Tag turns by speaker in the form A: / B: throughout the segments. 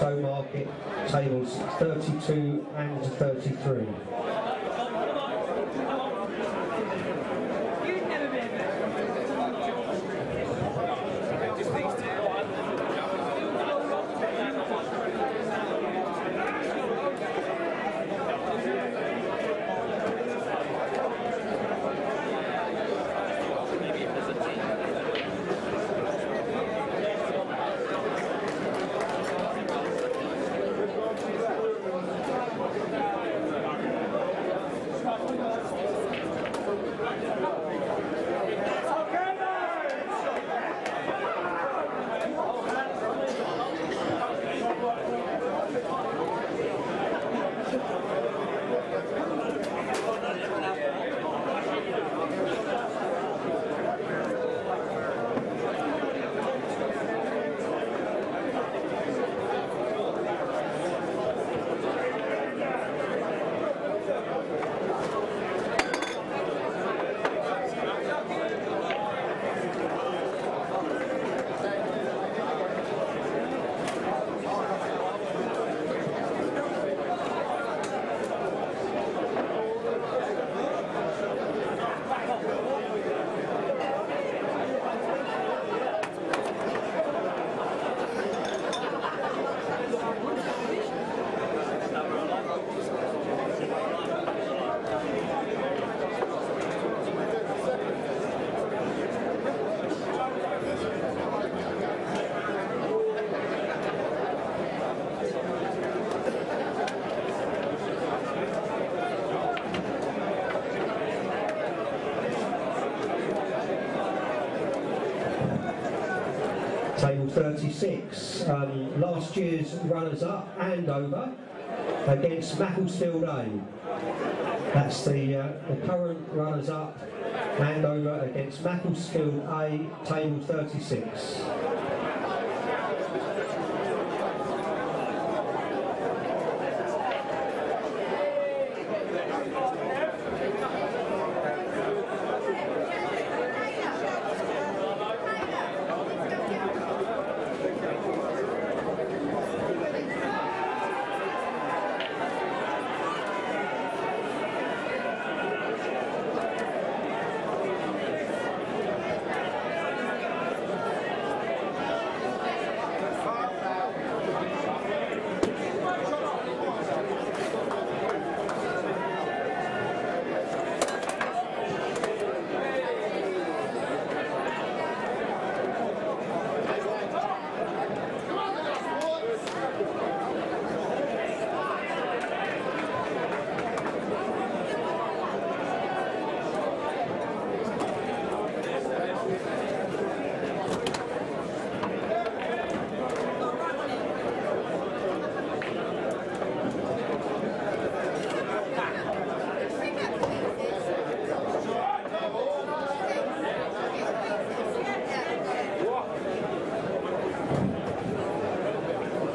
A: Toe Market, tables 32 and 33. Table 36, um, last year's runners-up, Andover, against Macclesfield A. That's the, uh, the current runners-up, Andover against Macclesfield A, table 36.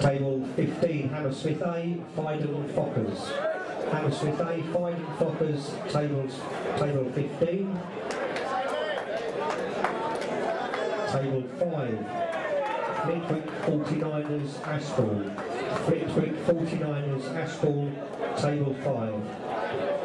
A: Table 15, Hammersmith A, Fiden Fockers. Hammersmith A, Fiden Fockers, tables, table 15. Table 5, Flitwick 49ers, Ashbourne. Flitwick 49ers, Ashbourne, table 5.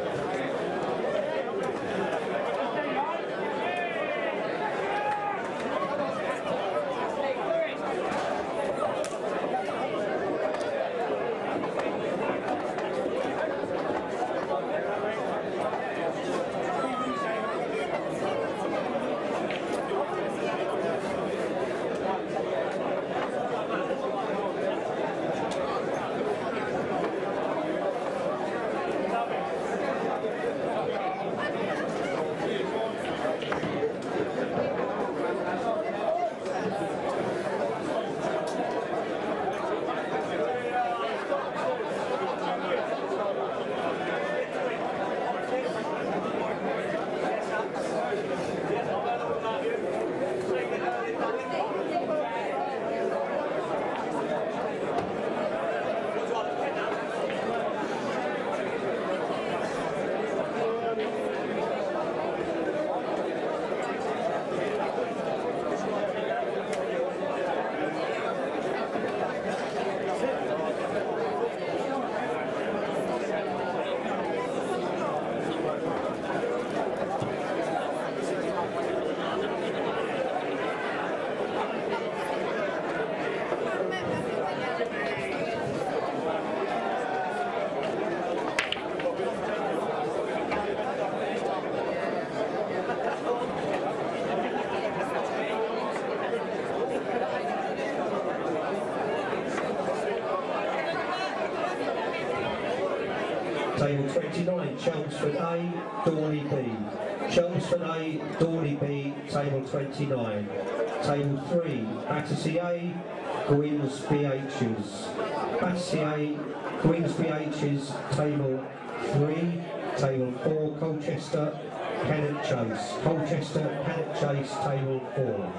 A: Chelmsford A, Dawley B. Chelmsford A, Dawley B, table 29. Table 3, Battersea A, Gwyn's BHs. Battersea A, Gwyn's BHs, table 3. Table 4, Colchester, Cannock Chase. Colchester, Cannock Chase, table 4.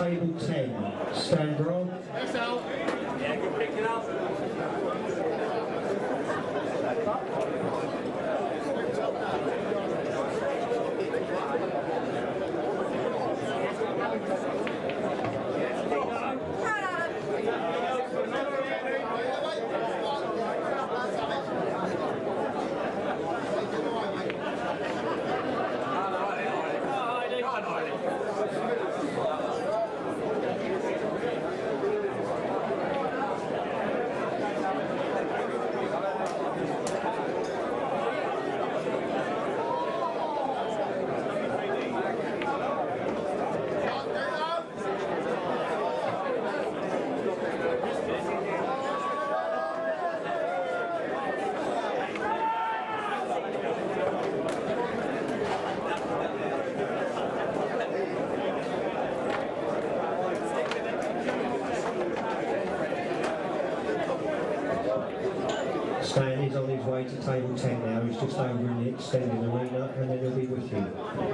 B: Table 10. Stand, Rob. That's out. Yeah, good pick it up. spending the and then he'll be with you.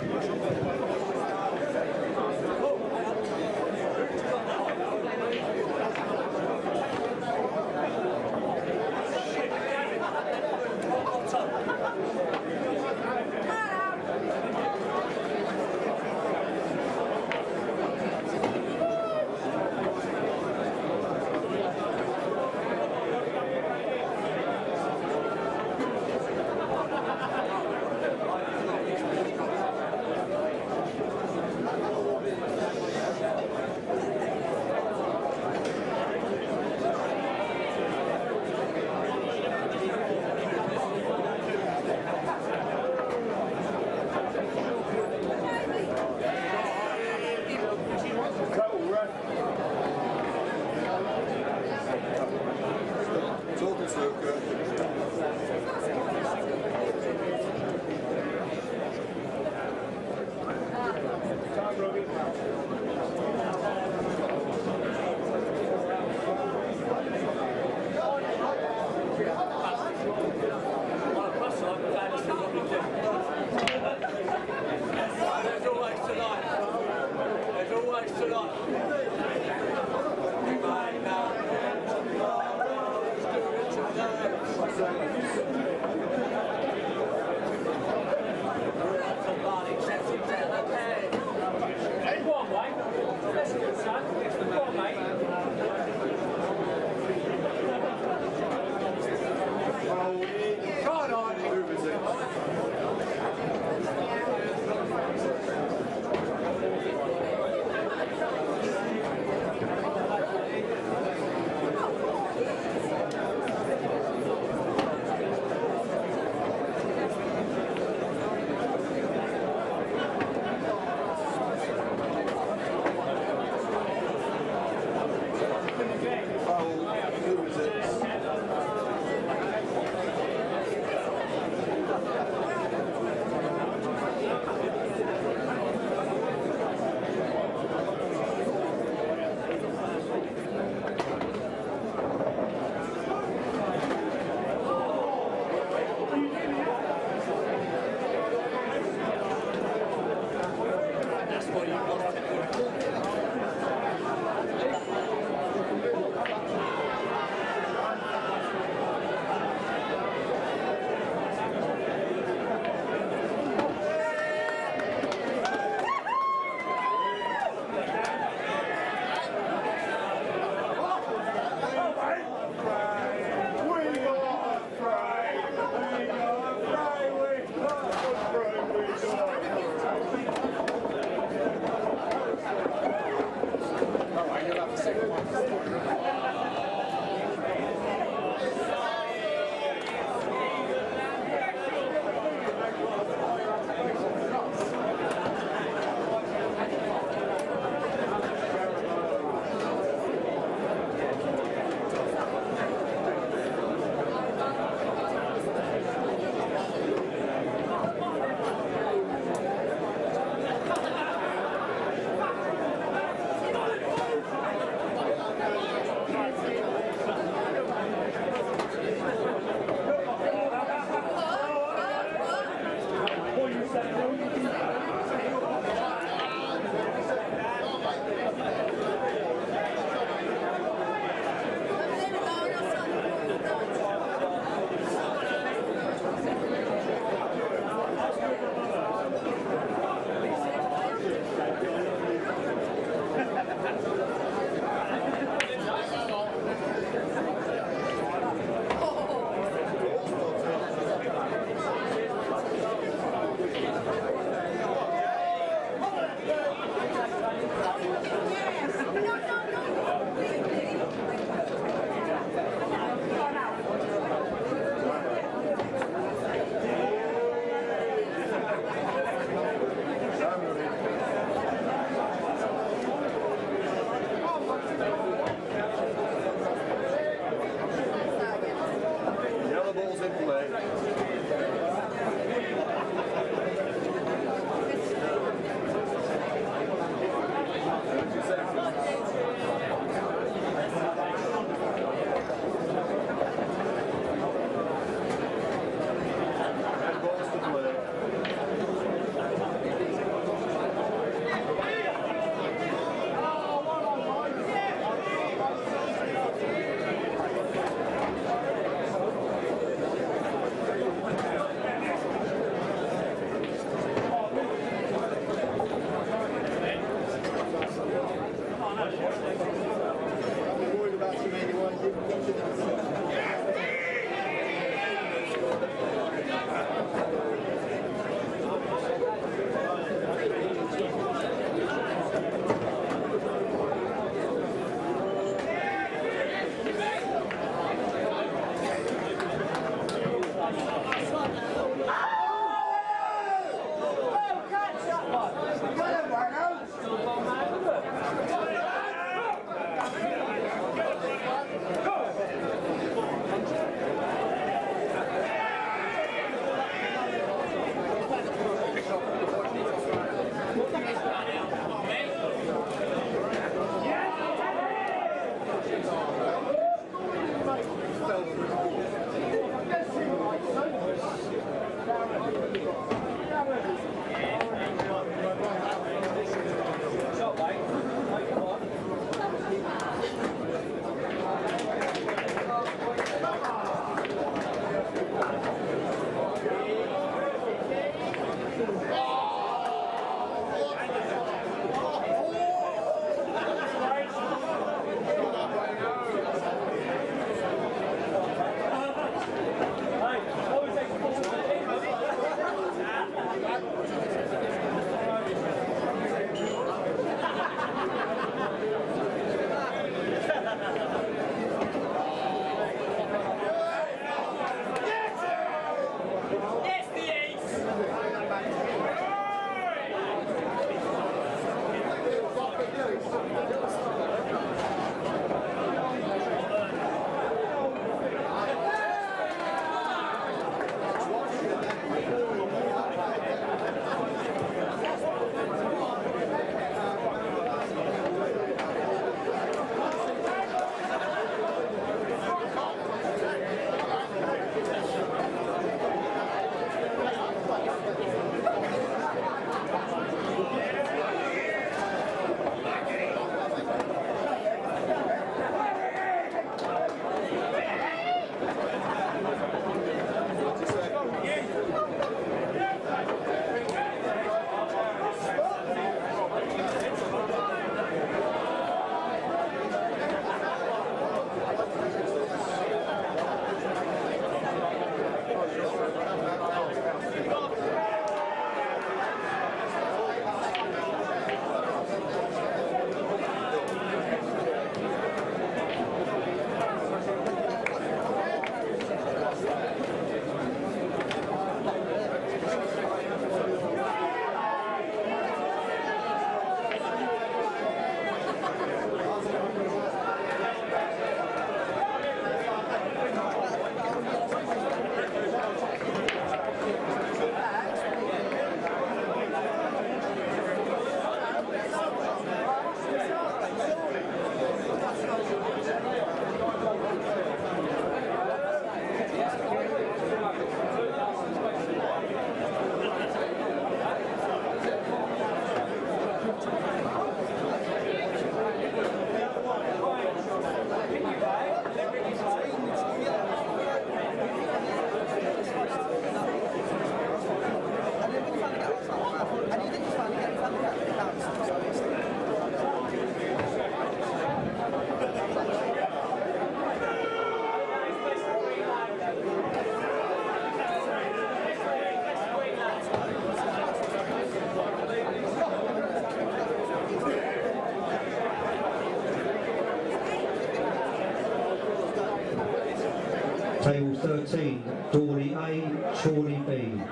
C: 17, Dory A,
A: Chorley B.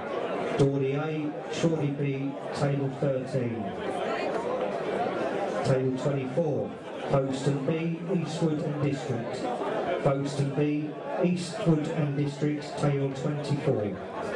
A: Dory A, Chorley B, table 13. Table 24, Folkestone B, Eastwood and District. Folkestone B, Eastwood and District, table 24.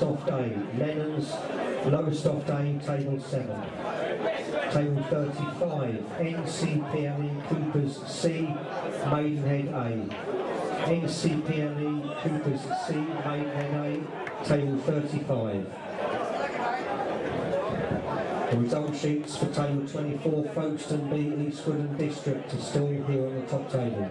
A: Lowestoft A. Lennon's Lowestoft A, Table 7. Table 35, NCPLE Coopers C, Maidenhead A. NCPLE Coopers C, Maidenhead A, Table 35. The result sheets for table 24, Folkestone B, Eastwood and District are still here on the top table.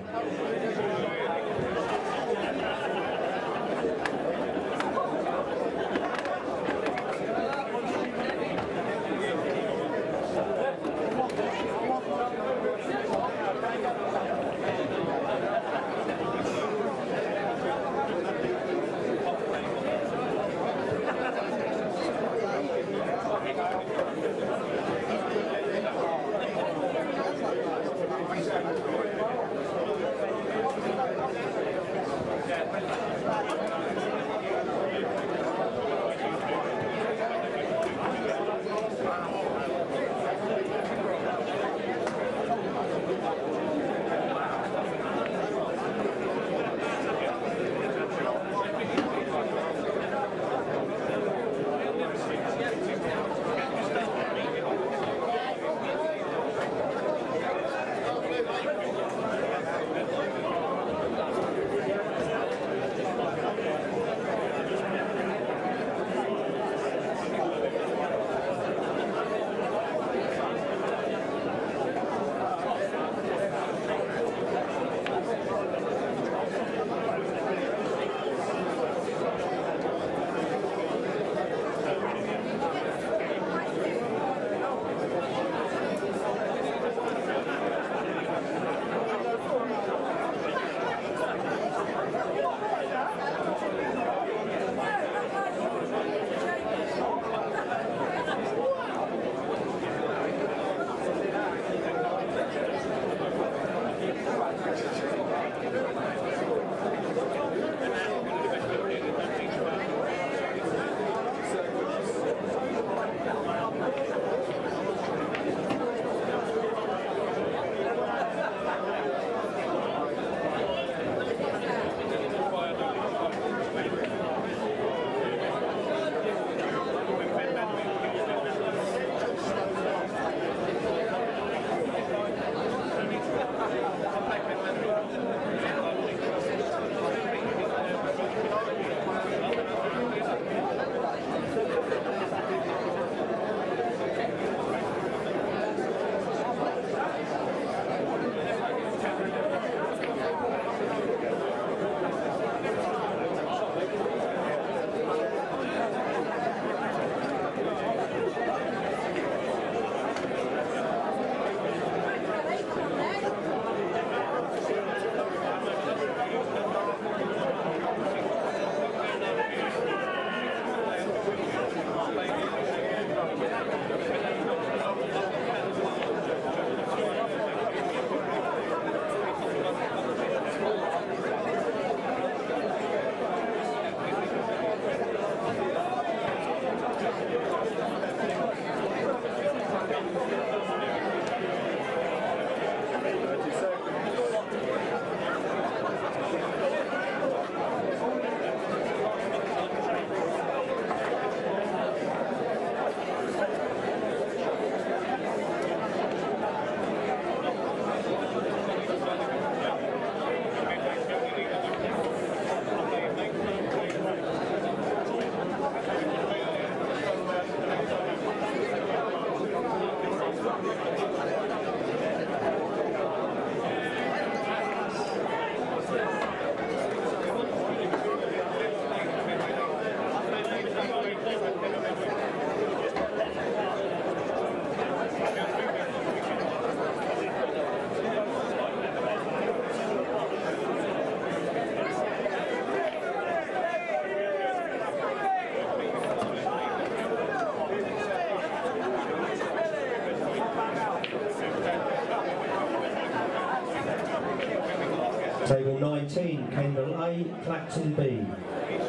A: Table 19, Kendal A, Clacton B.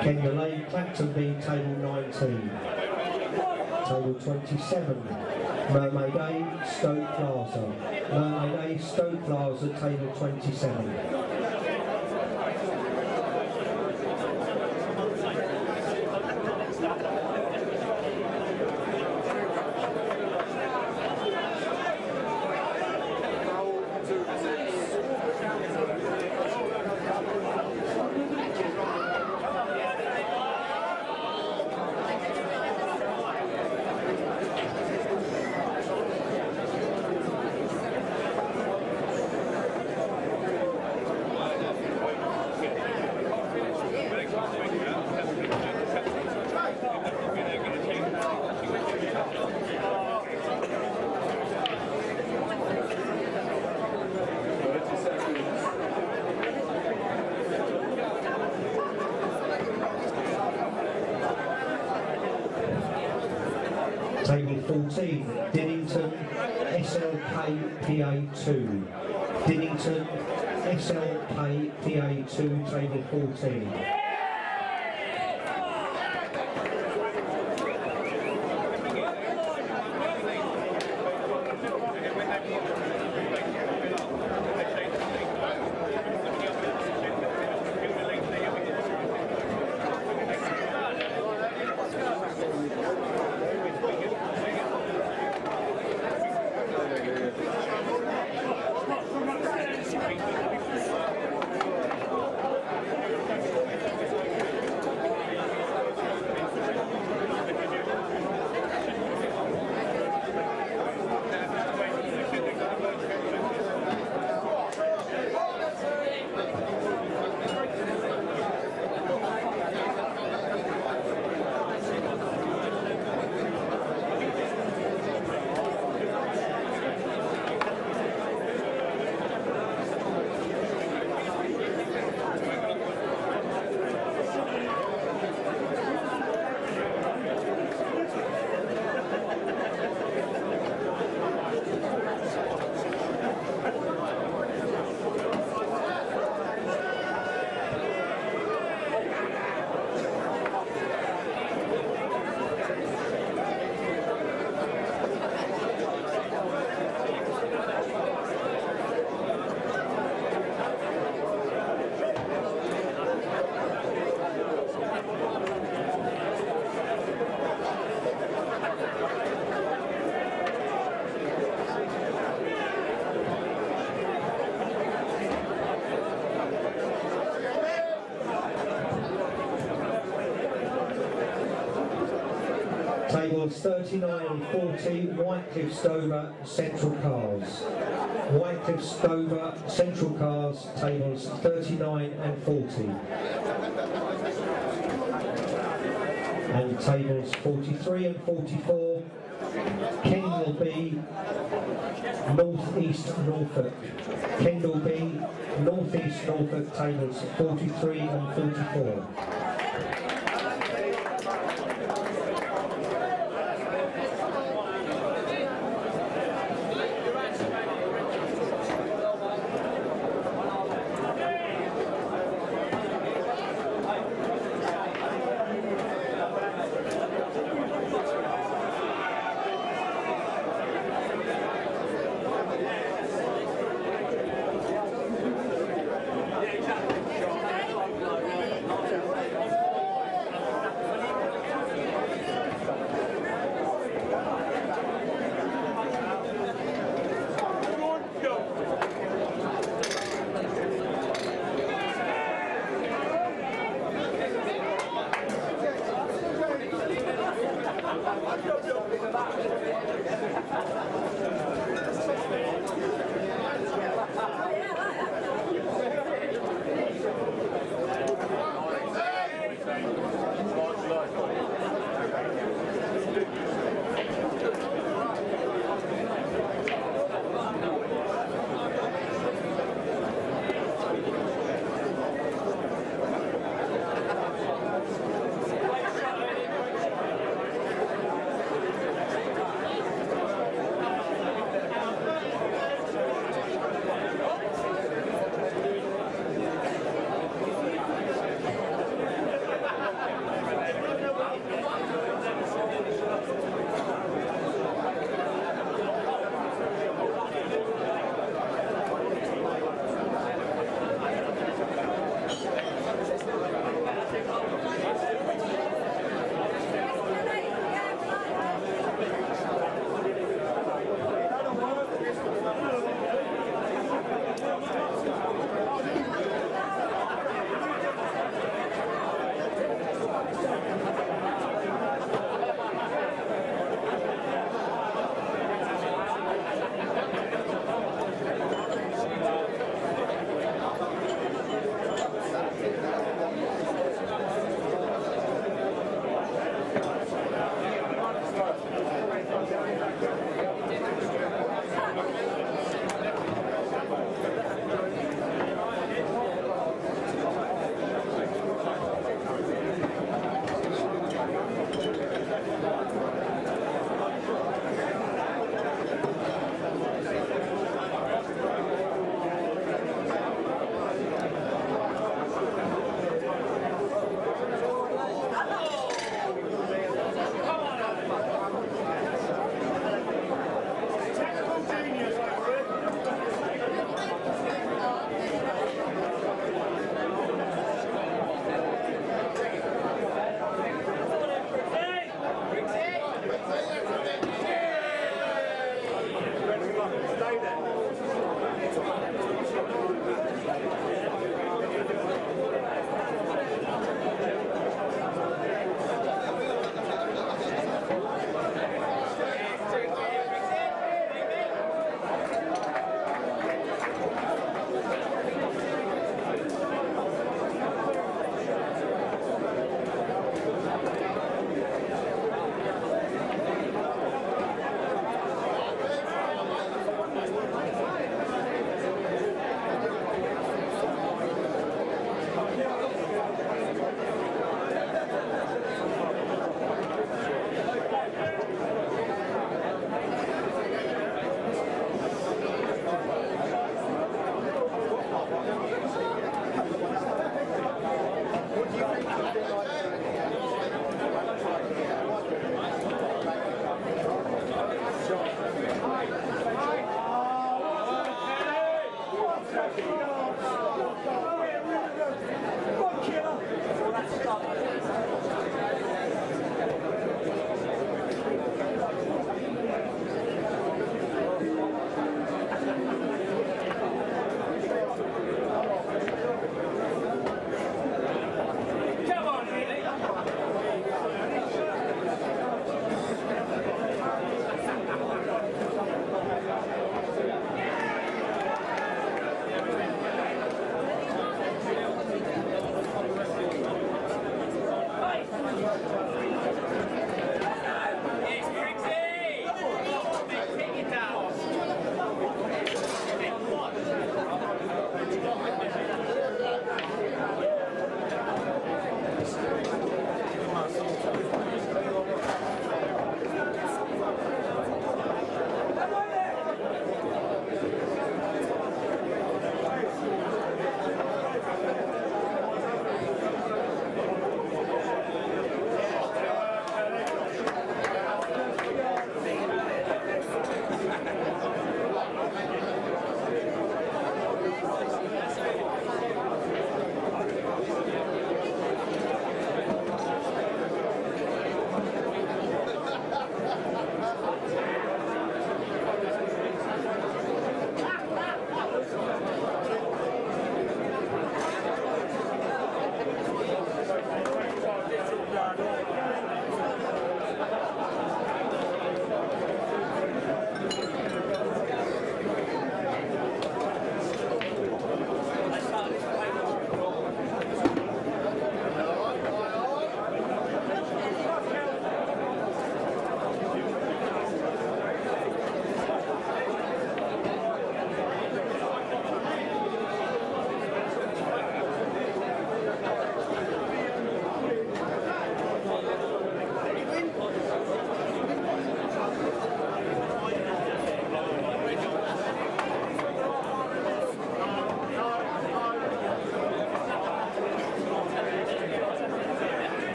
A: Kendal A, Clacton B, table 19. Table 27, Mermaid A, Stoke Plaza. Mermaid A, Stoke Plaza, table 27. Table 14, Dinnington SLK PA2. Dinnington SLK PA2, Table 14. Tables 39 and 40, Whitecliff Stover Central Cars. Whitecliff Stover Central Cars, tables 39 and 40. And tables 43 and 44, Kendal B, North East Norfolk. Kendal B, North East Norfolk, tables 43 and 44.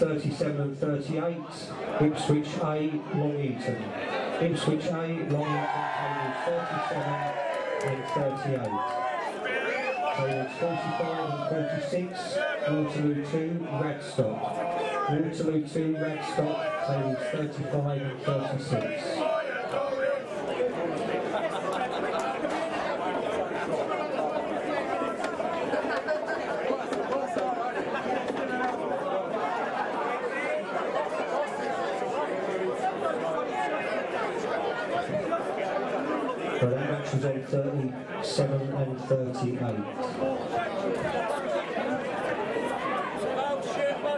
A: 37 and 38, Ipswich A, Long Eaton. Ipswich A, Long Eaton, tables 37 and 38. Tables 45 and 46, Waterloo 2, Radstock. Waterloo 2, Radstock, tables 35 and 36. But that match was on 37 and 38.
B: Oh, shoot,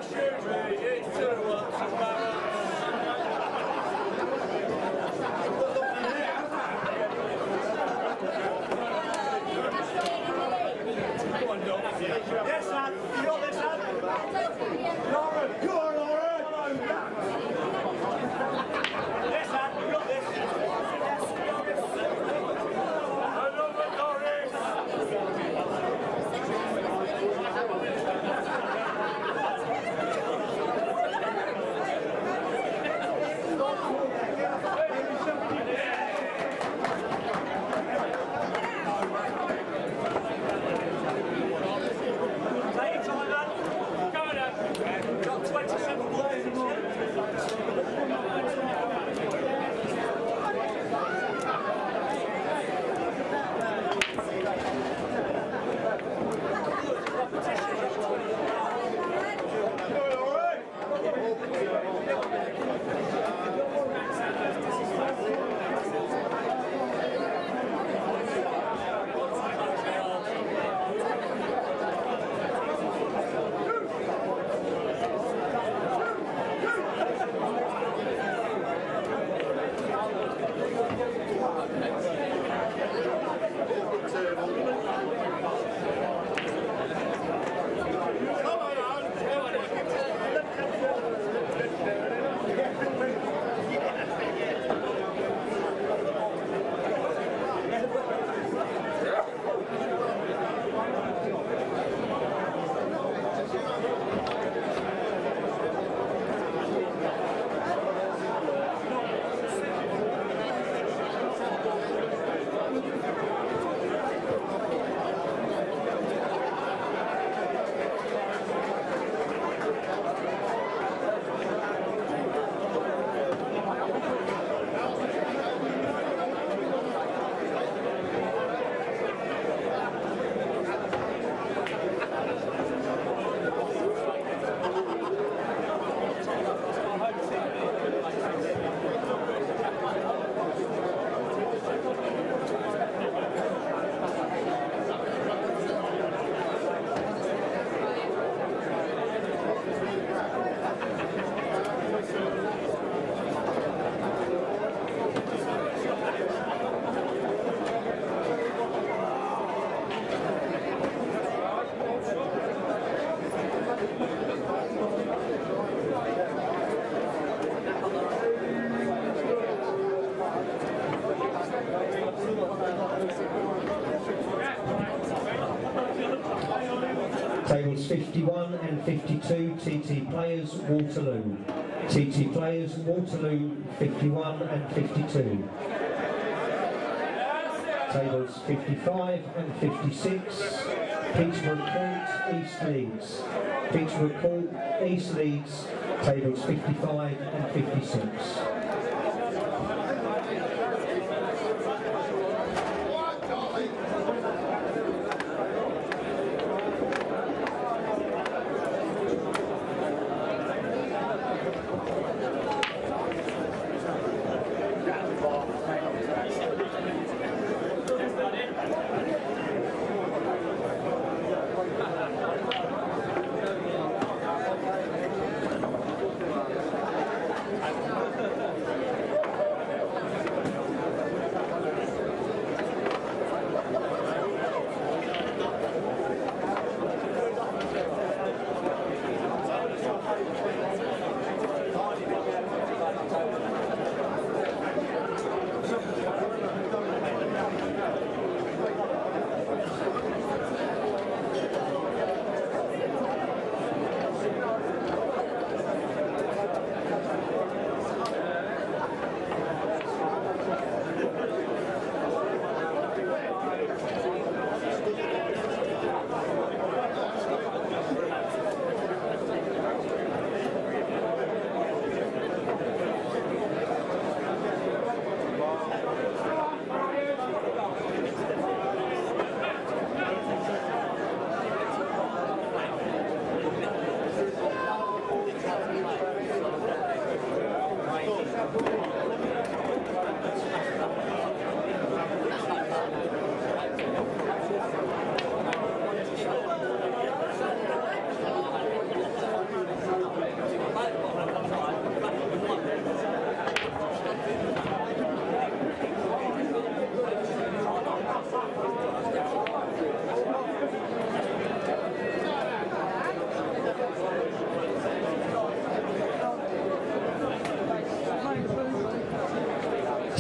A: 51 and 52, TT Players, Waterloo. TT Players, Waterloo, 51 and 52. Tables 55 and 56, Peterborough Court, East Leeds. Peterborough Court, East Leeds, tables 55 and 56.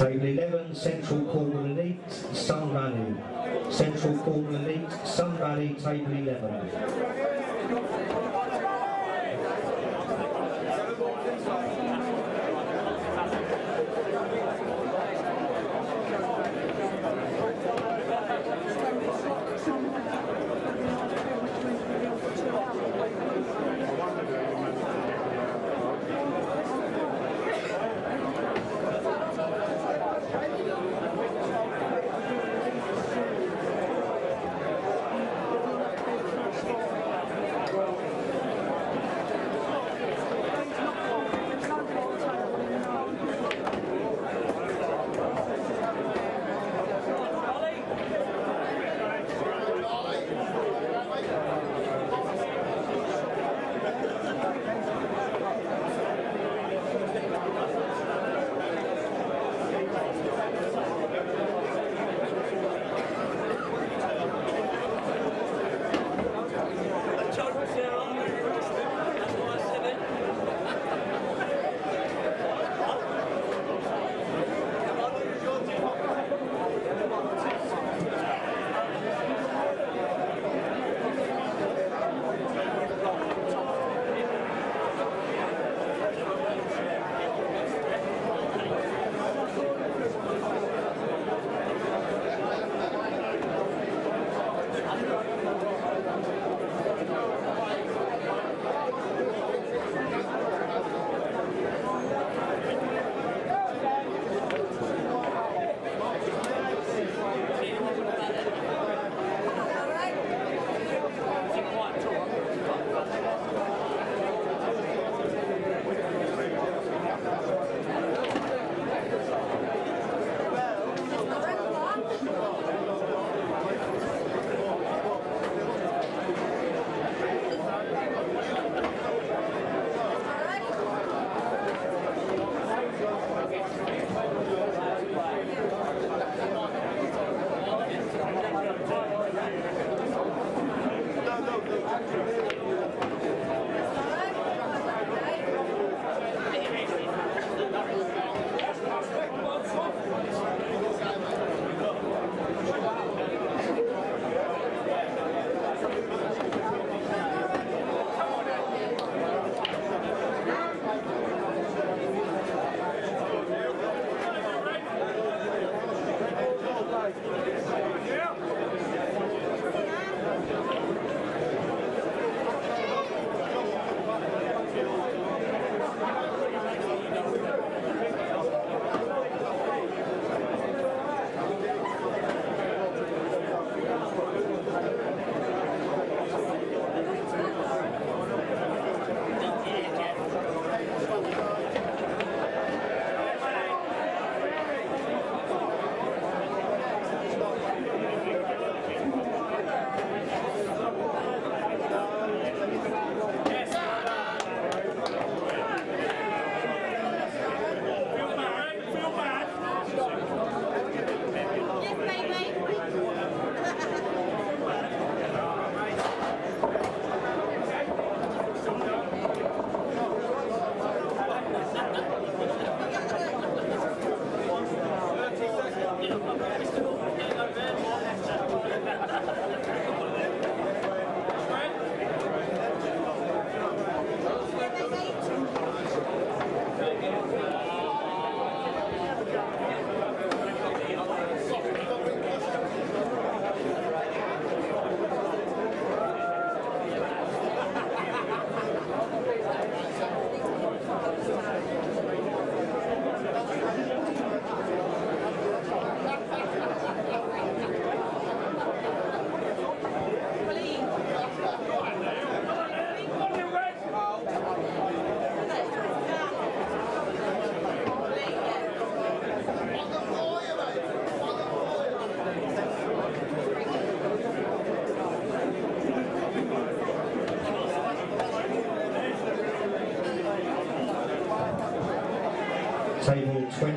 A: Time 11, Central Corner and 8, Sun Valley. Central Corner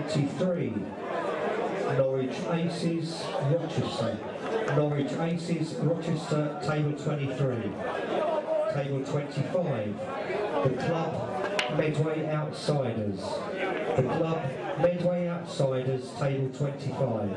A: 23. Norwich Aces, Rochester. Norwich Aces, Rochester, table 23. Table 25. The club, Medway Outsiders. The club, Medway Outsiders, table 25.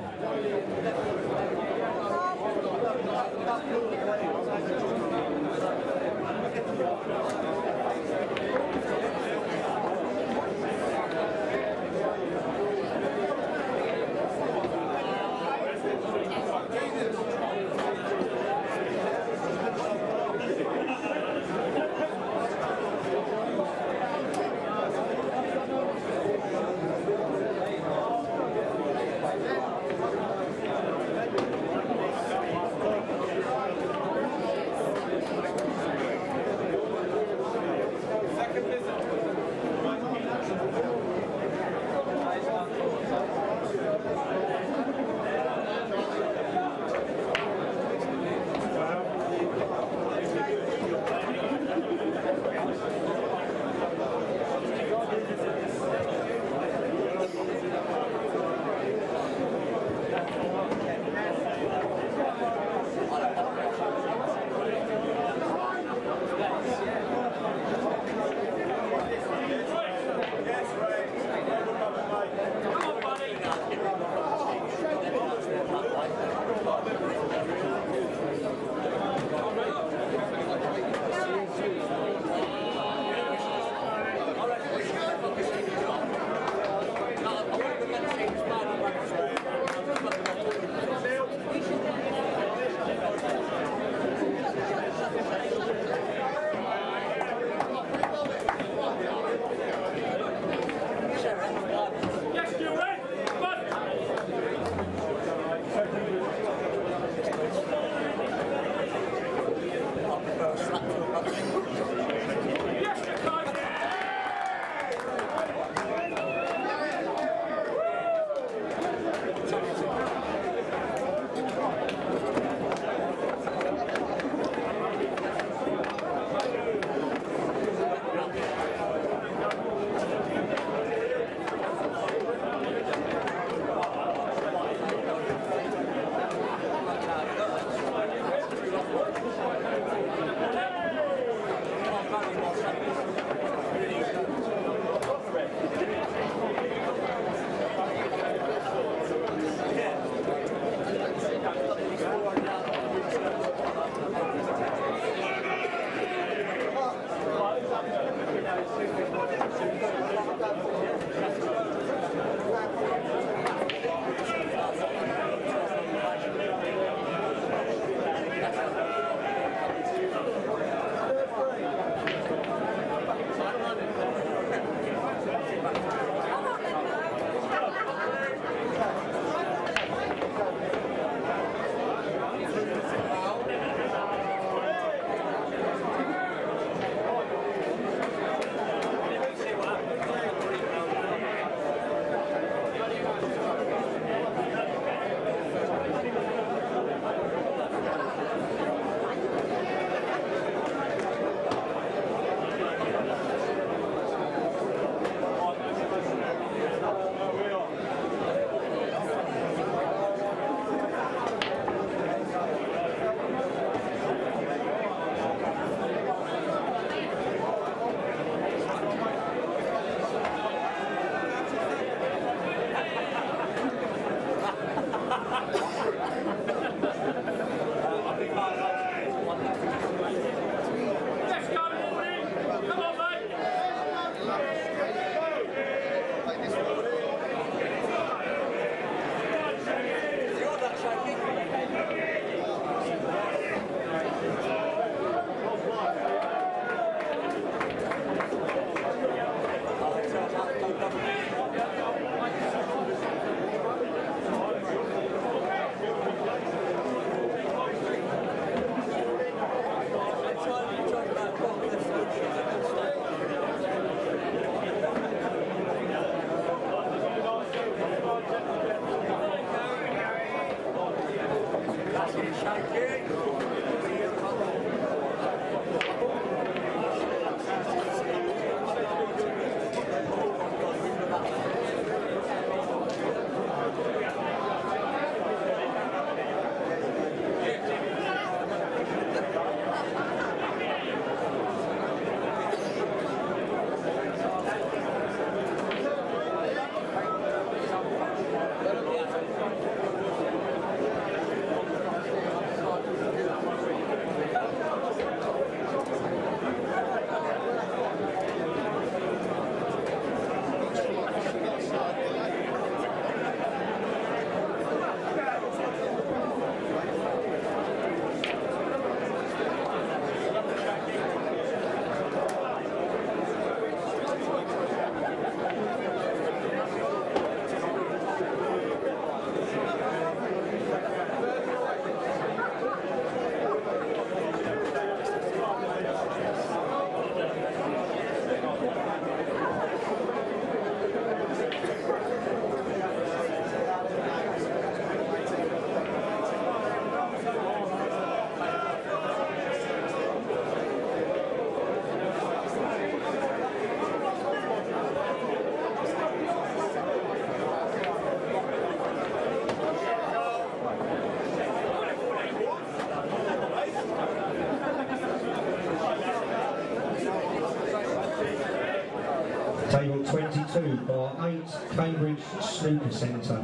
A: Centre.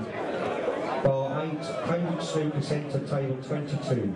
A: Bar 8, Cambridge Snooker Centre, Table 22.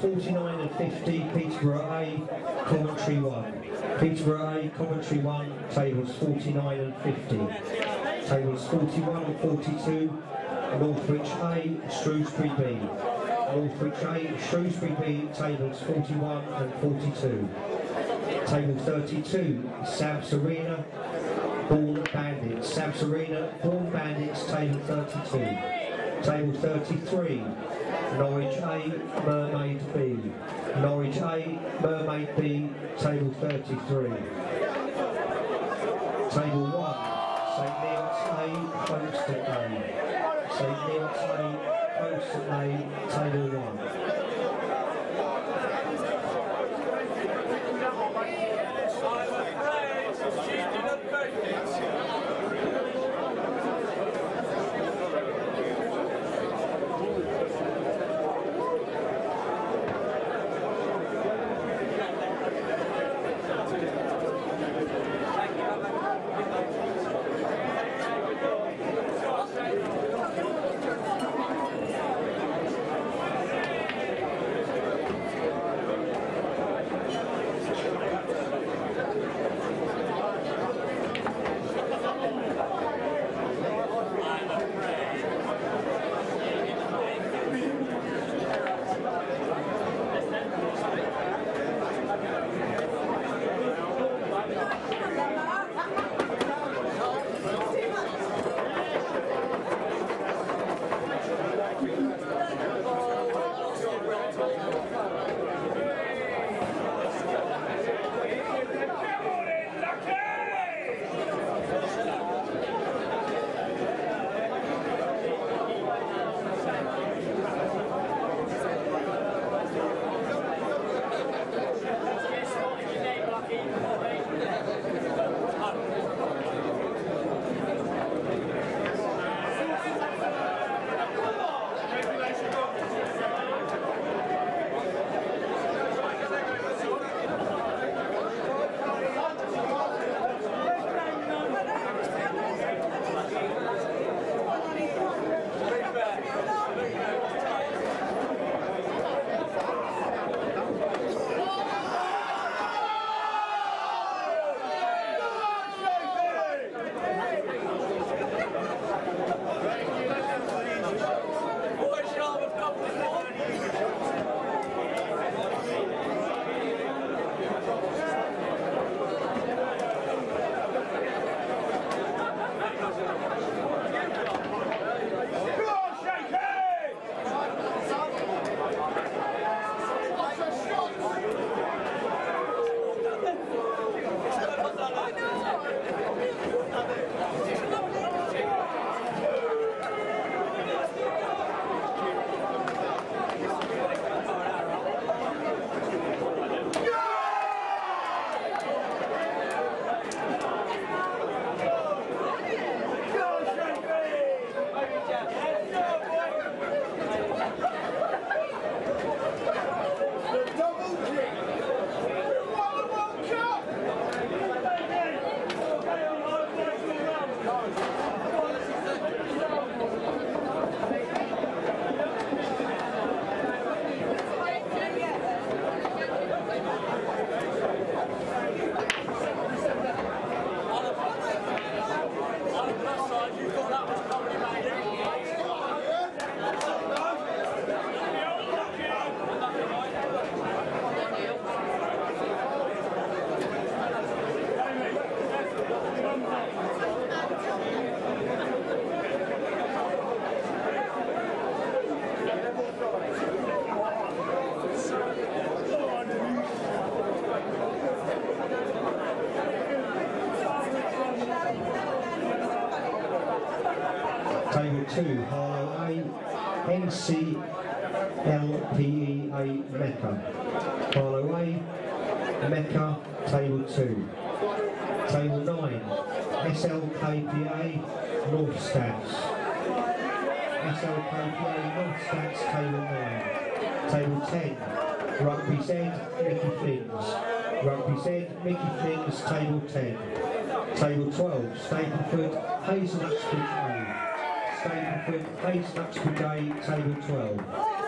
A: 49 and 50, Peterborough A, Coventry 1. Peterborough A, Coventry 1, tables 49 and 50. Tables 41 and 42, Northwich A, Shrewsbury B. Northwich A, Shrewsbury B, tables 41 and 42. Table 32, South Arena, Bourne Bandits. South Arena, Bourne Bandits, table 32. Table 33, Norwich A, Mermaid B. Norwich A, Mermaid B, table 33. Table 1, St Neots A, Folkestone A. St Neots A, Folkestone A, table 1. Table 10. Rugby Z, Mickey Flings. Rugby Z, Mickey Flings, Table 10. Table 12, Stapleford, Hazelnuts Brigade. Stapleford, Hazelnuts Brigade, Table 12.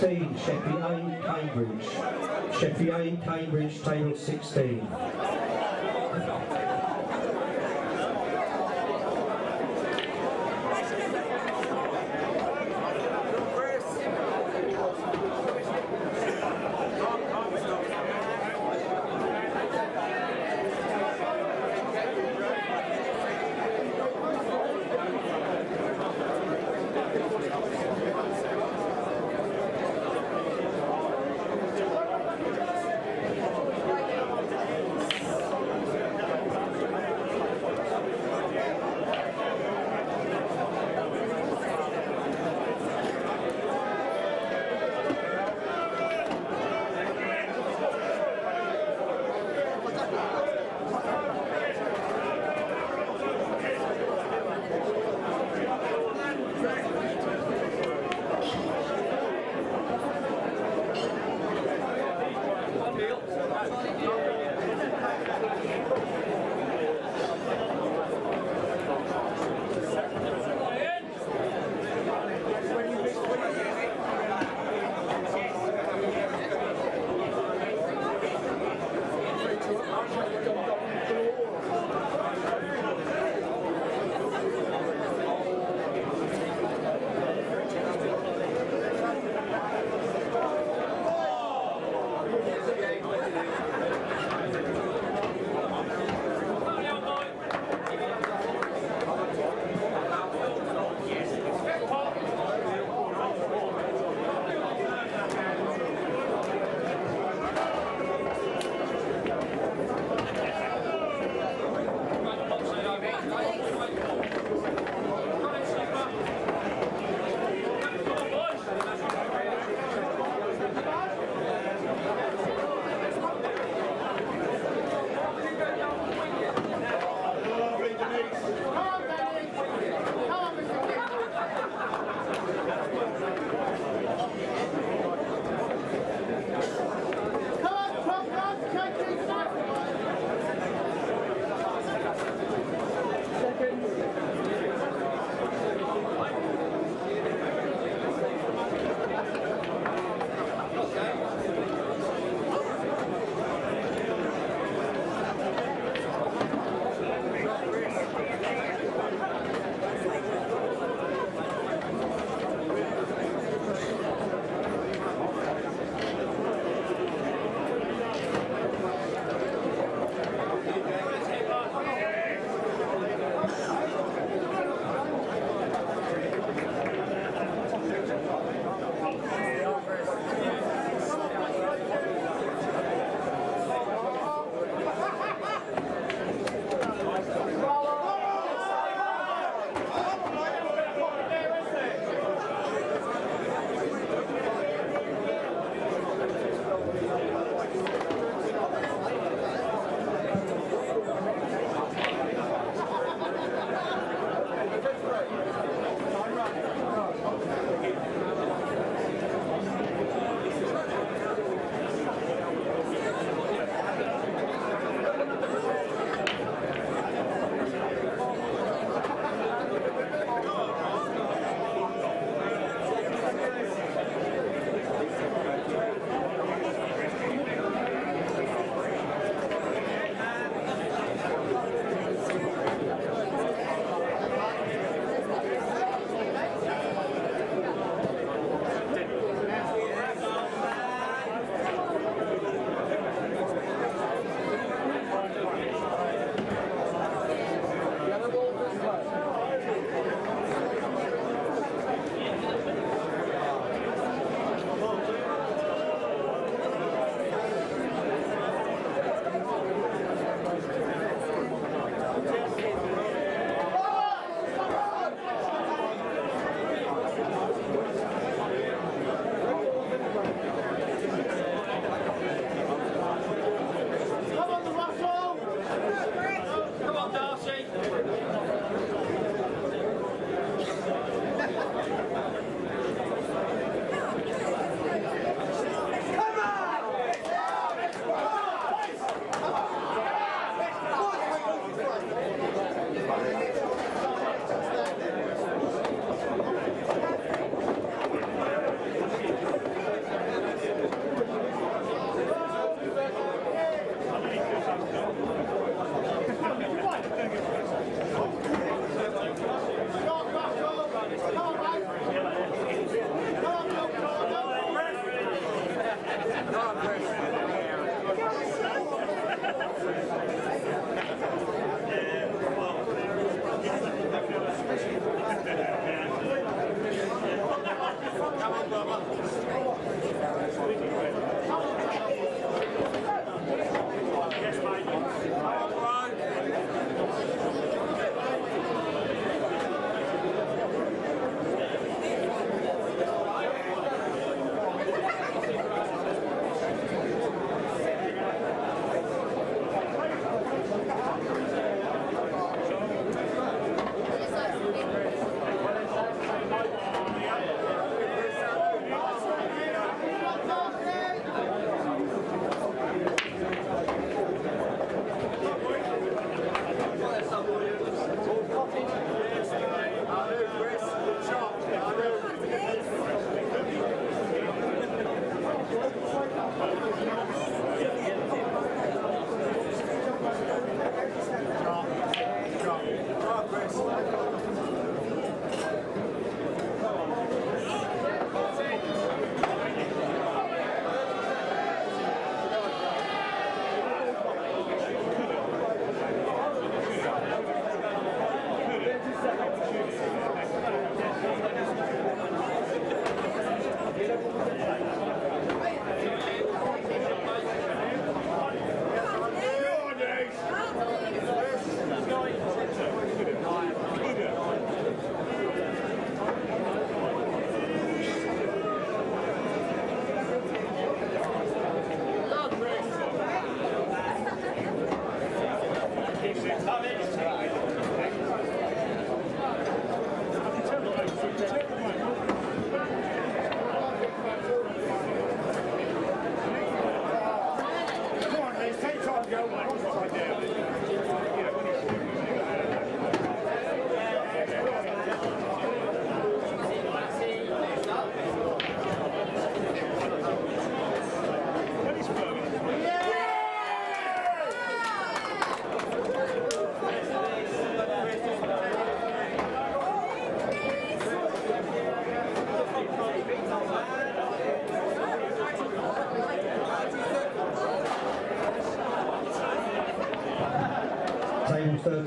A: 16, Sheffield A, Cambridge. Sheffield A, Cambridge, table 16.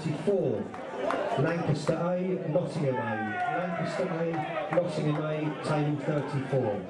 A: 34, Lancaster A, Nottingham A. Lancaster A, Nottingham A, table 34.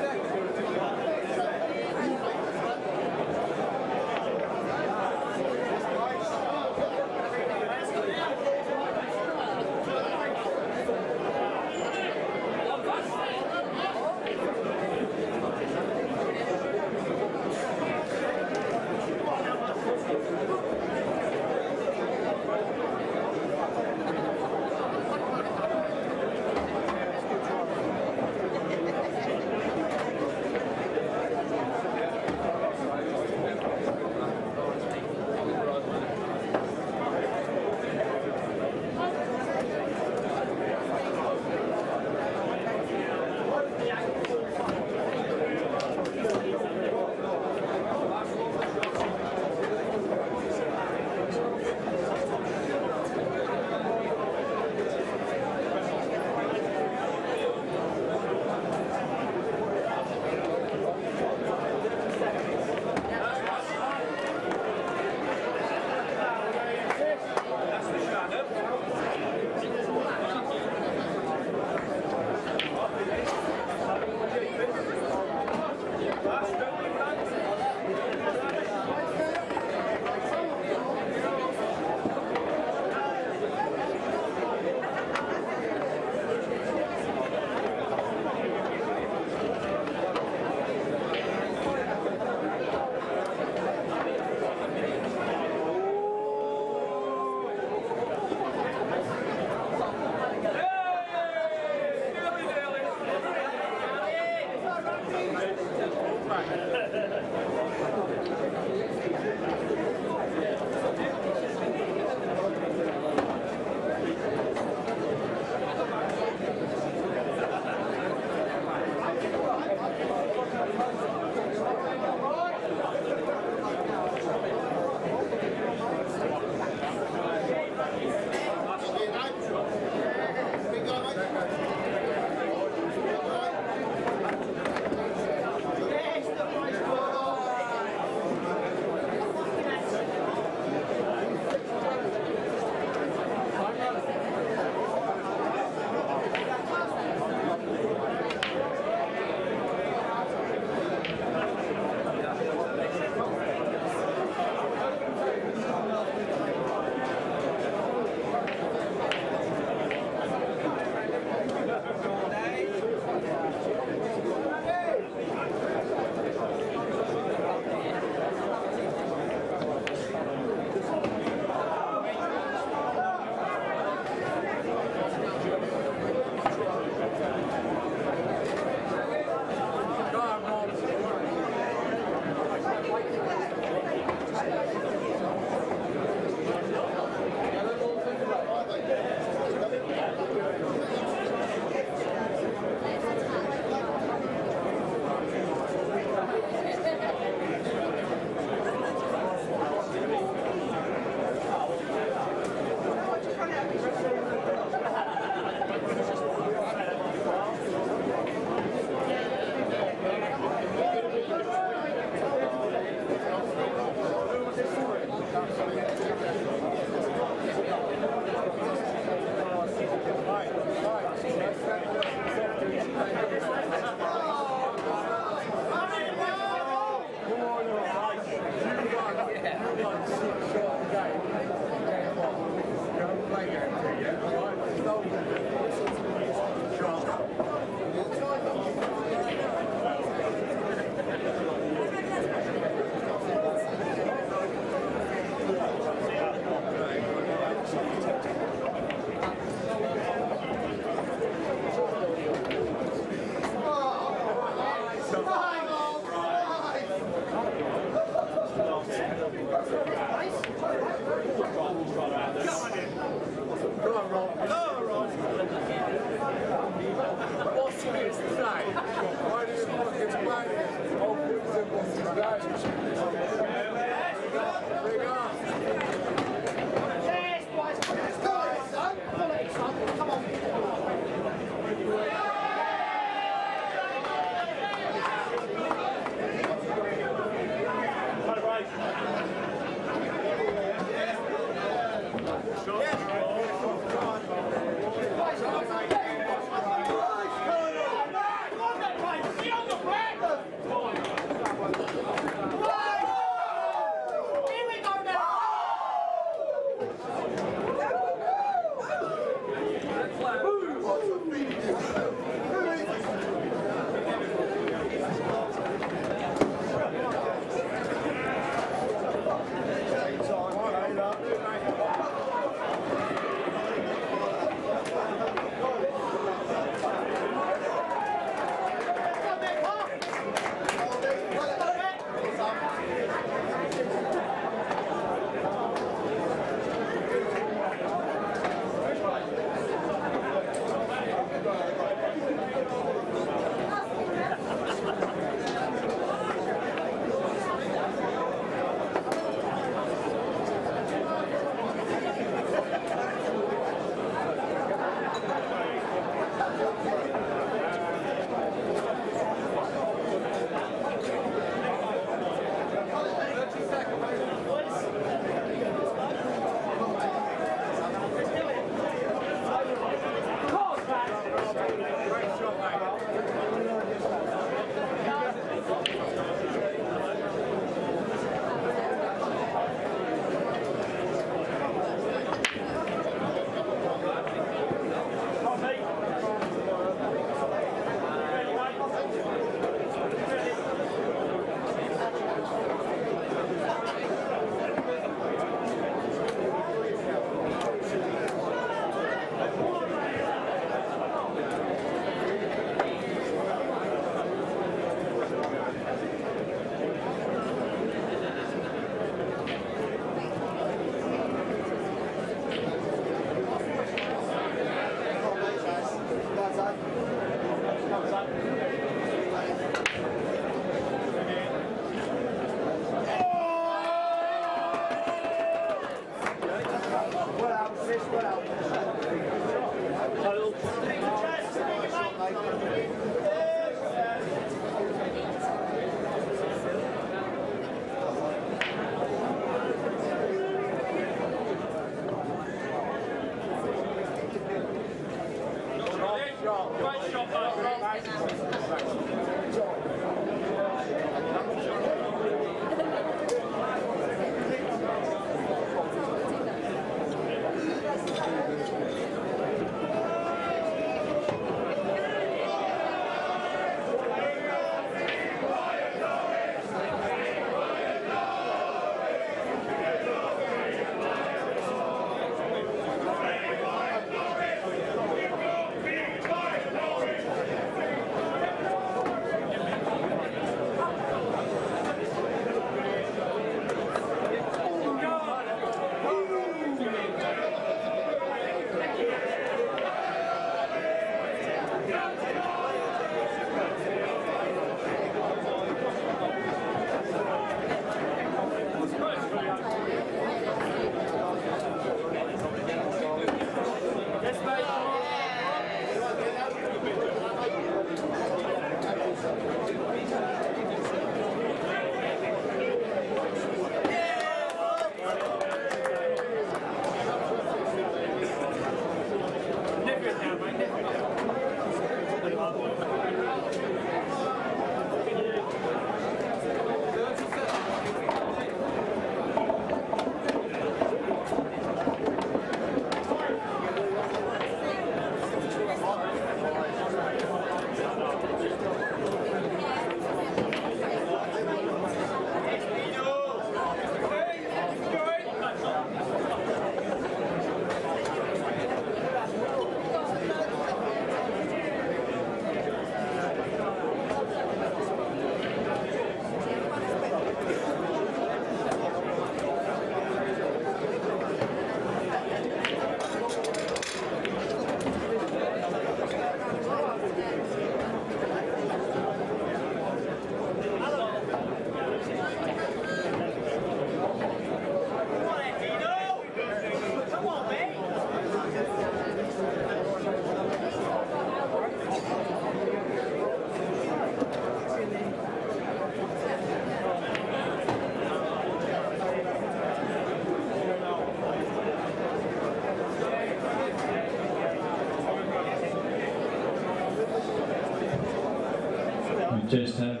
D: Just have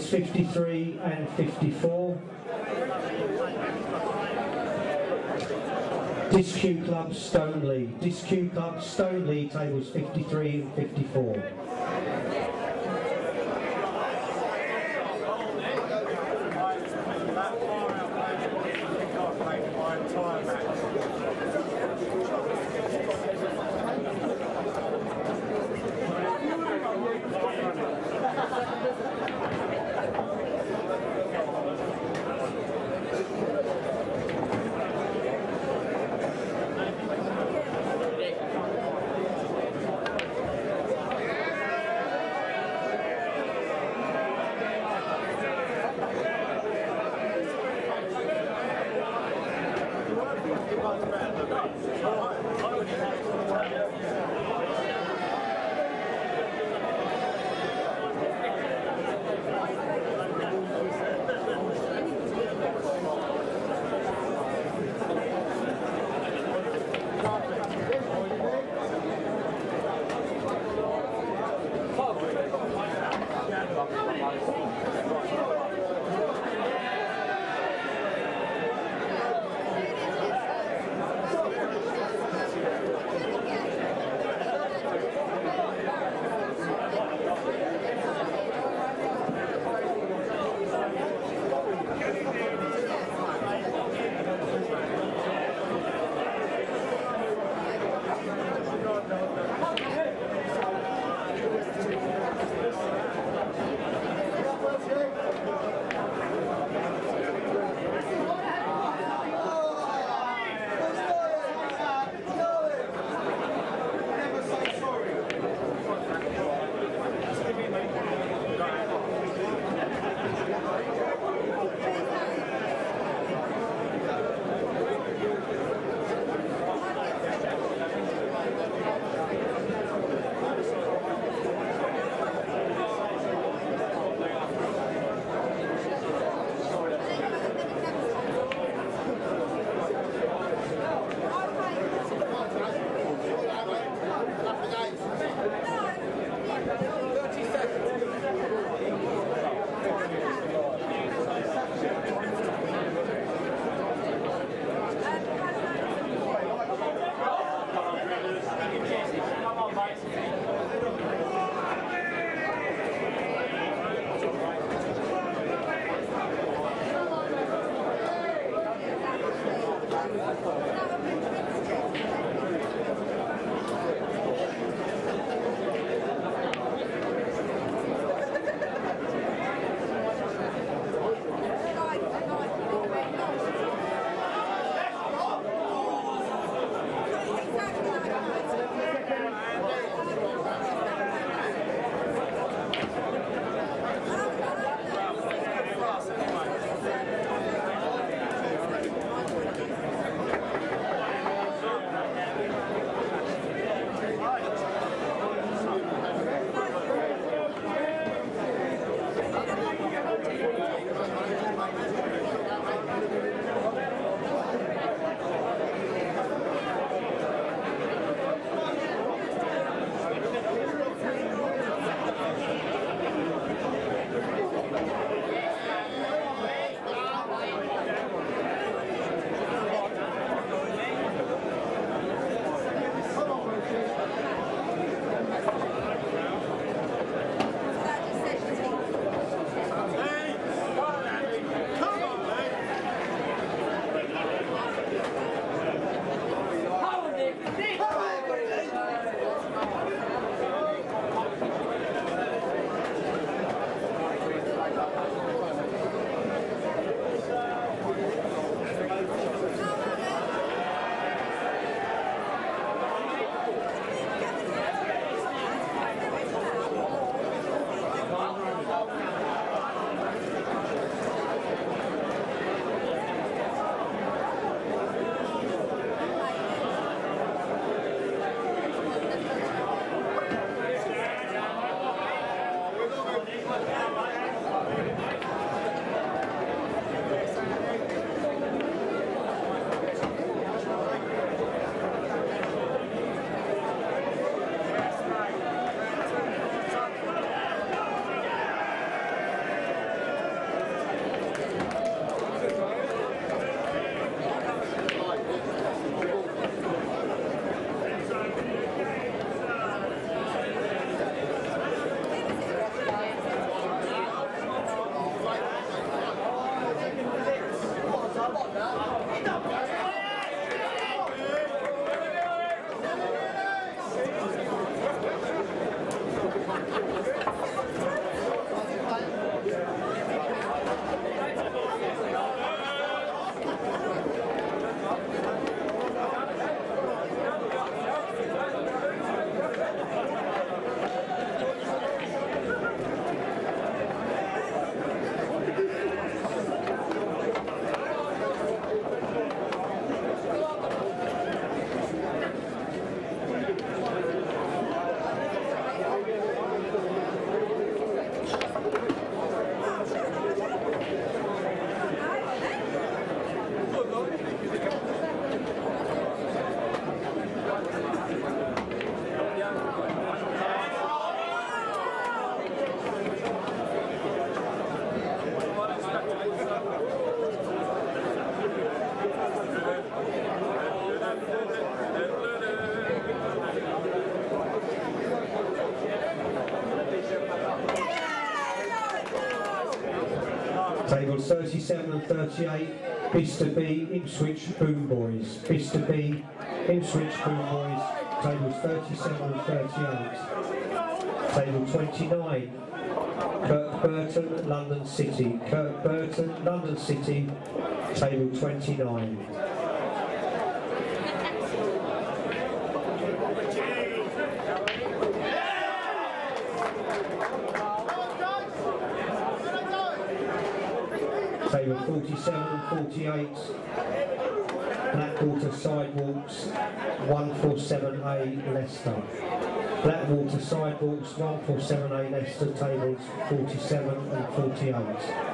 A: numbers 53 and 54. Discu Club Stoneley. Discu Club Stoneley. tables 53 and 54. Tables 37 and 38, Bicester B, Ipswich Boom Boys. Bicester B, Ipswich Boom Boys, tables 37 and 38. Table 29, Kirk Burton, London City. Kirk Burton, London City, table 29. Table 47 48, Blackwater Sidewalks, 147A Leicester. Blackwater Sidewalks, 147A Leicester, tables 47 and 48.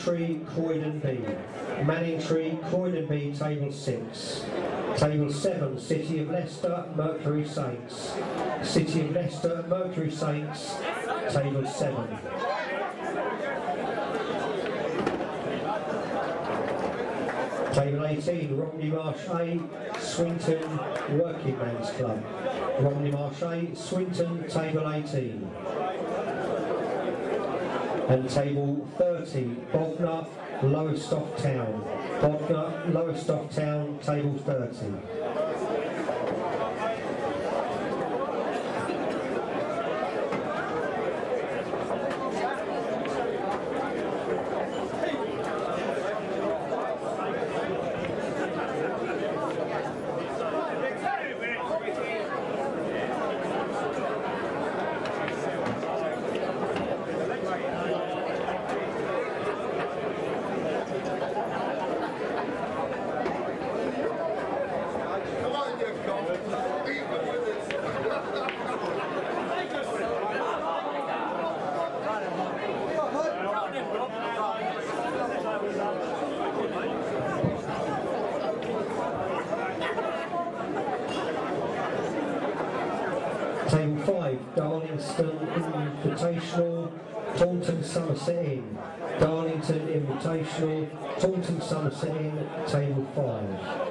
A: 6, Manningtree, Croydon B. Manning Manningtree, Croydon B, Table 6. Table 7, City of Leicester, Mercury Saints. City of Leicester, Mercury Saints, Table 7. Table 18, Romney Marsh A, Swinton Working Men's Club. Romney Marsh A, Swinton, Table 18 and table 30, Bognor, Lowestoft Town. Bognor, Lowestoft Town, table 30.
E: Come on, you go. Even with it.
A: Table 5, Darlington Invitational, Taunton Darlington Invitational, Taunton Somerset Inn, table 5.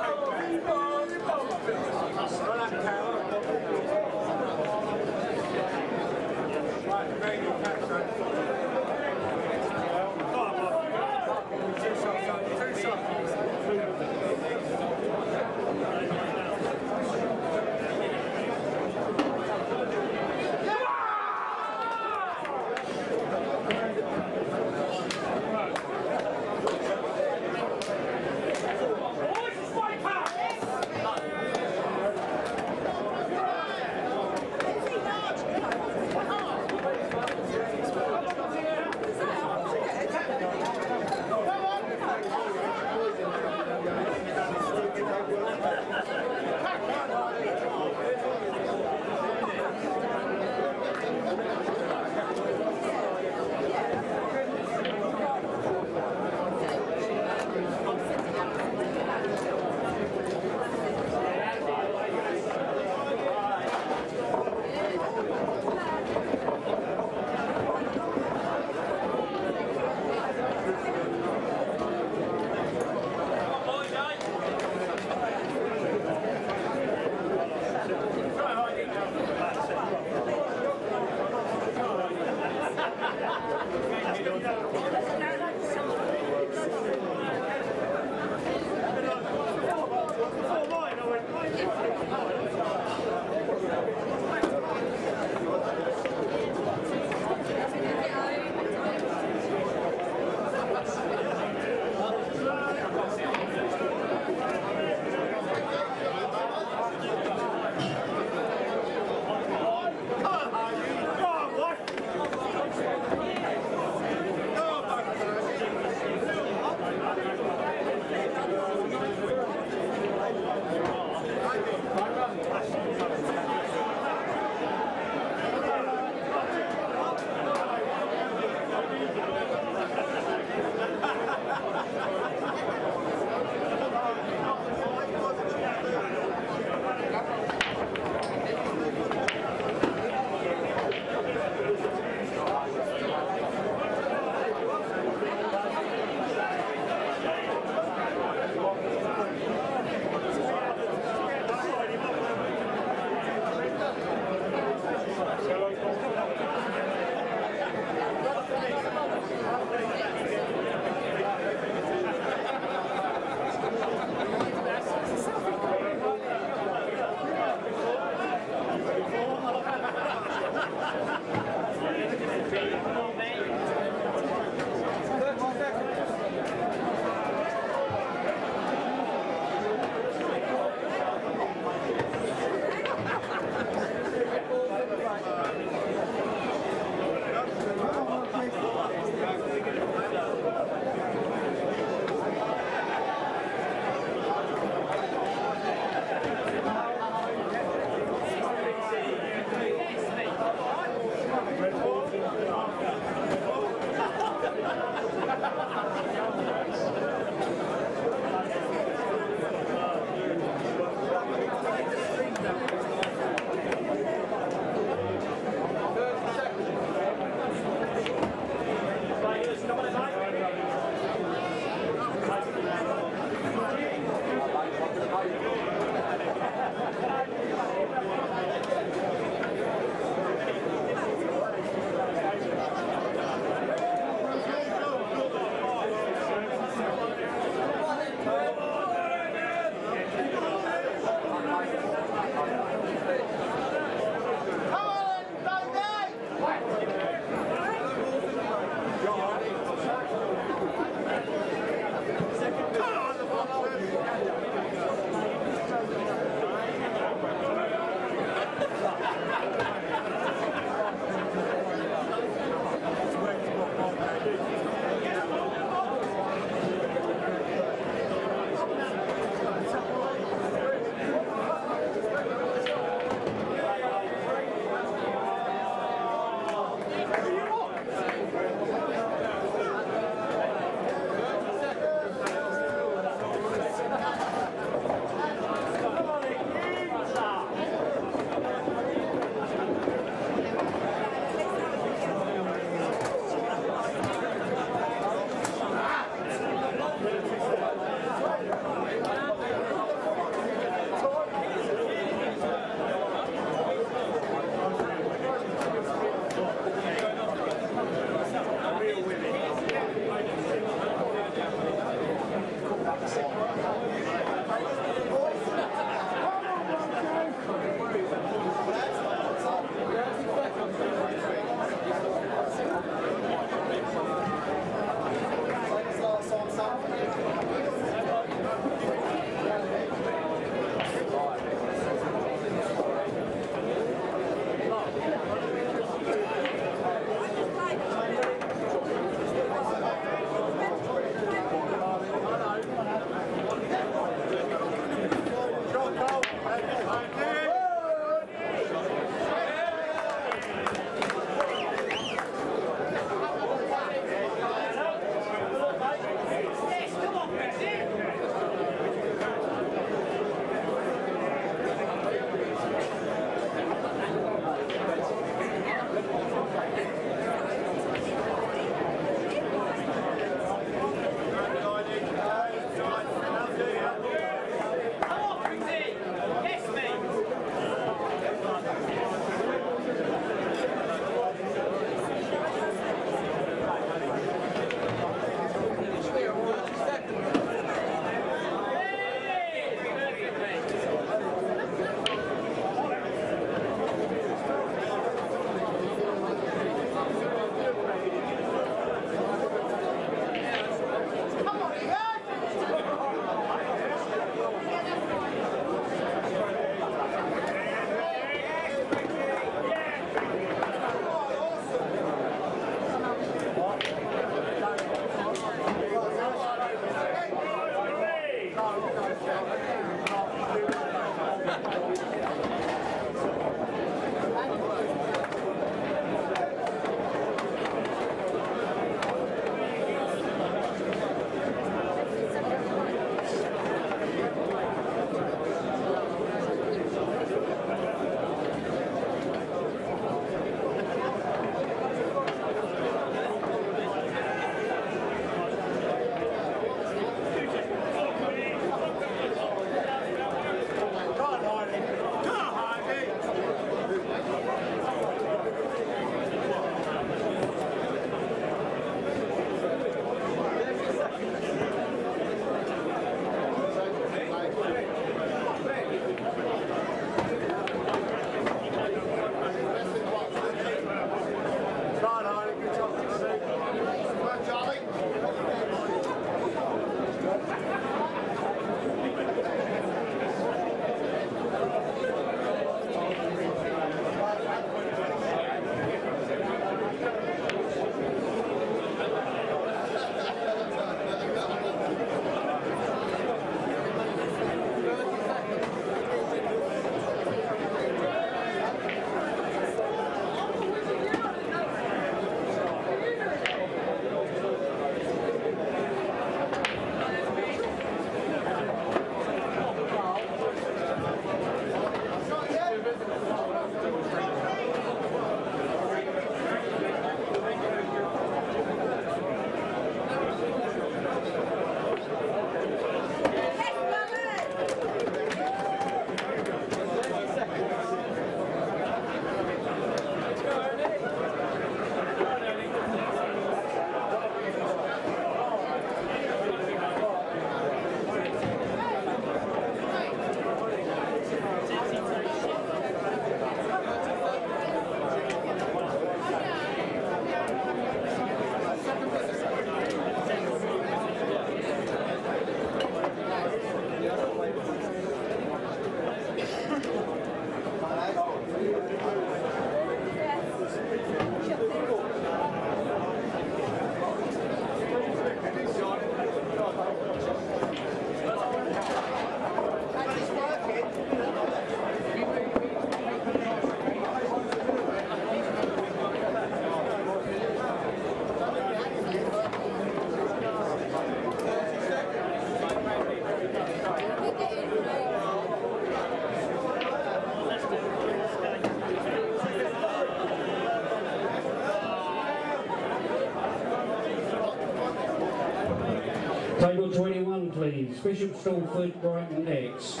A: Bishop Stortford Brighton X.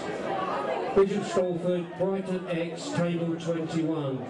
A: Bishop Stortford Brighton X, table 21.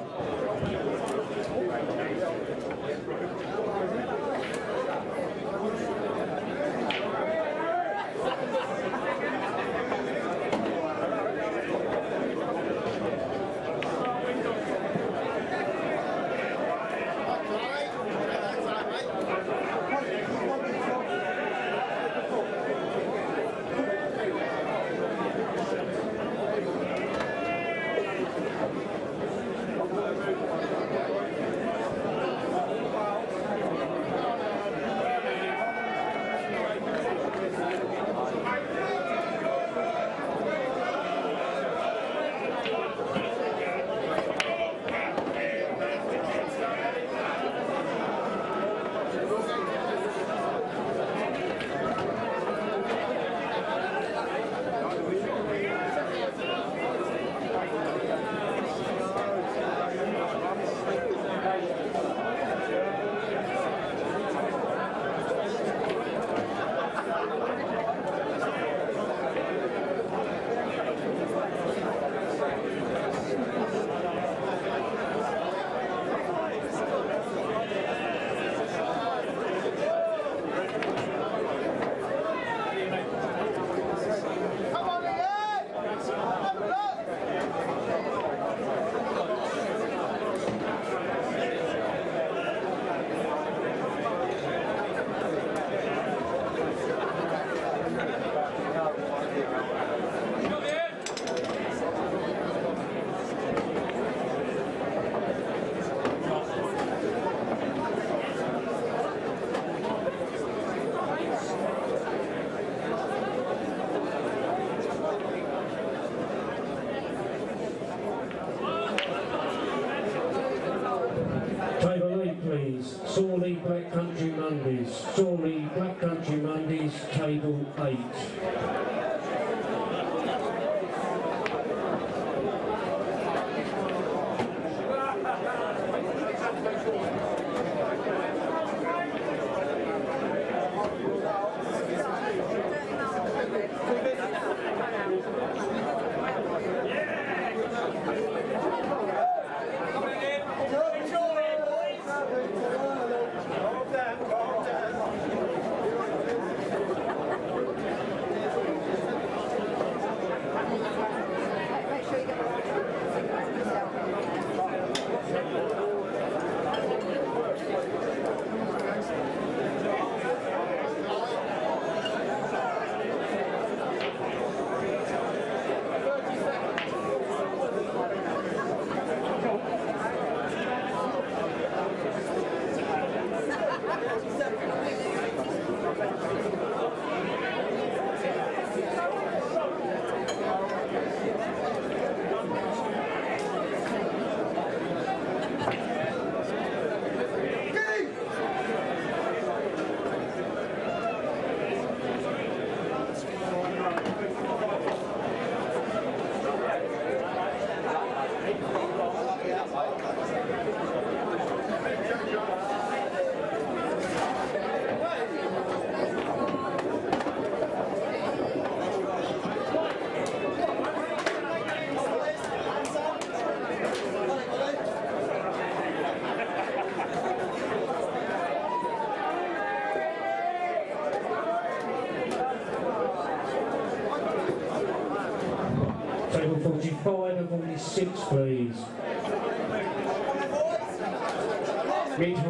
A: Range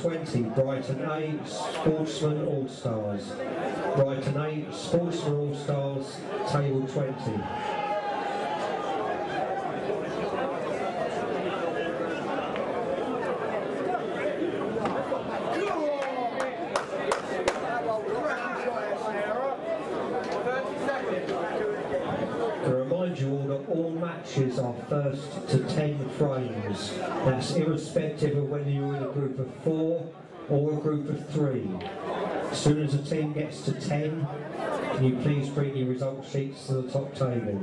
A: 20, Brighton A, Sportsman All Stars. Brighton A, Sportsman All Stars, Table 20. To remind you all all matches are first to 10 frames. That's irrespective of whether you're in a group of four or a group of three. As soon as a team gets to 10, can you please bring your result sheets to the top table?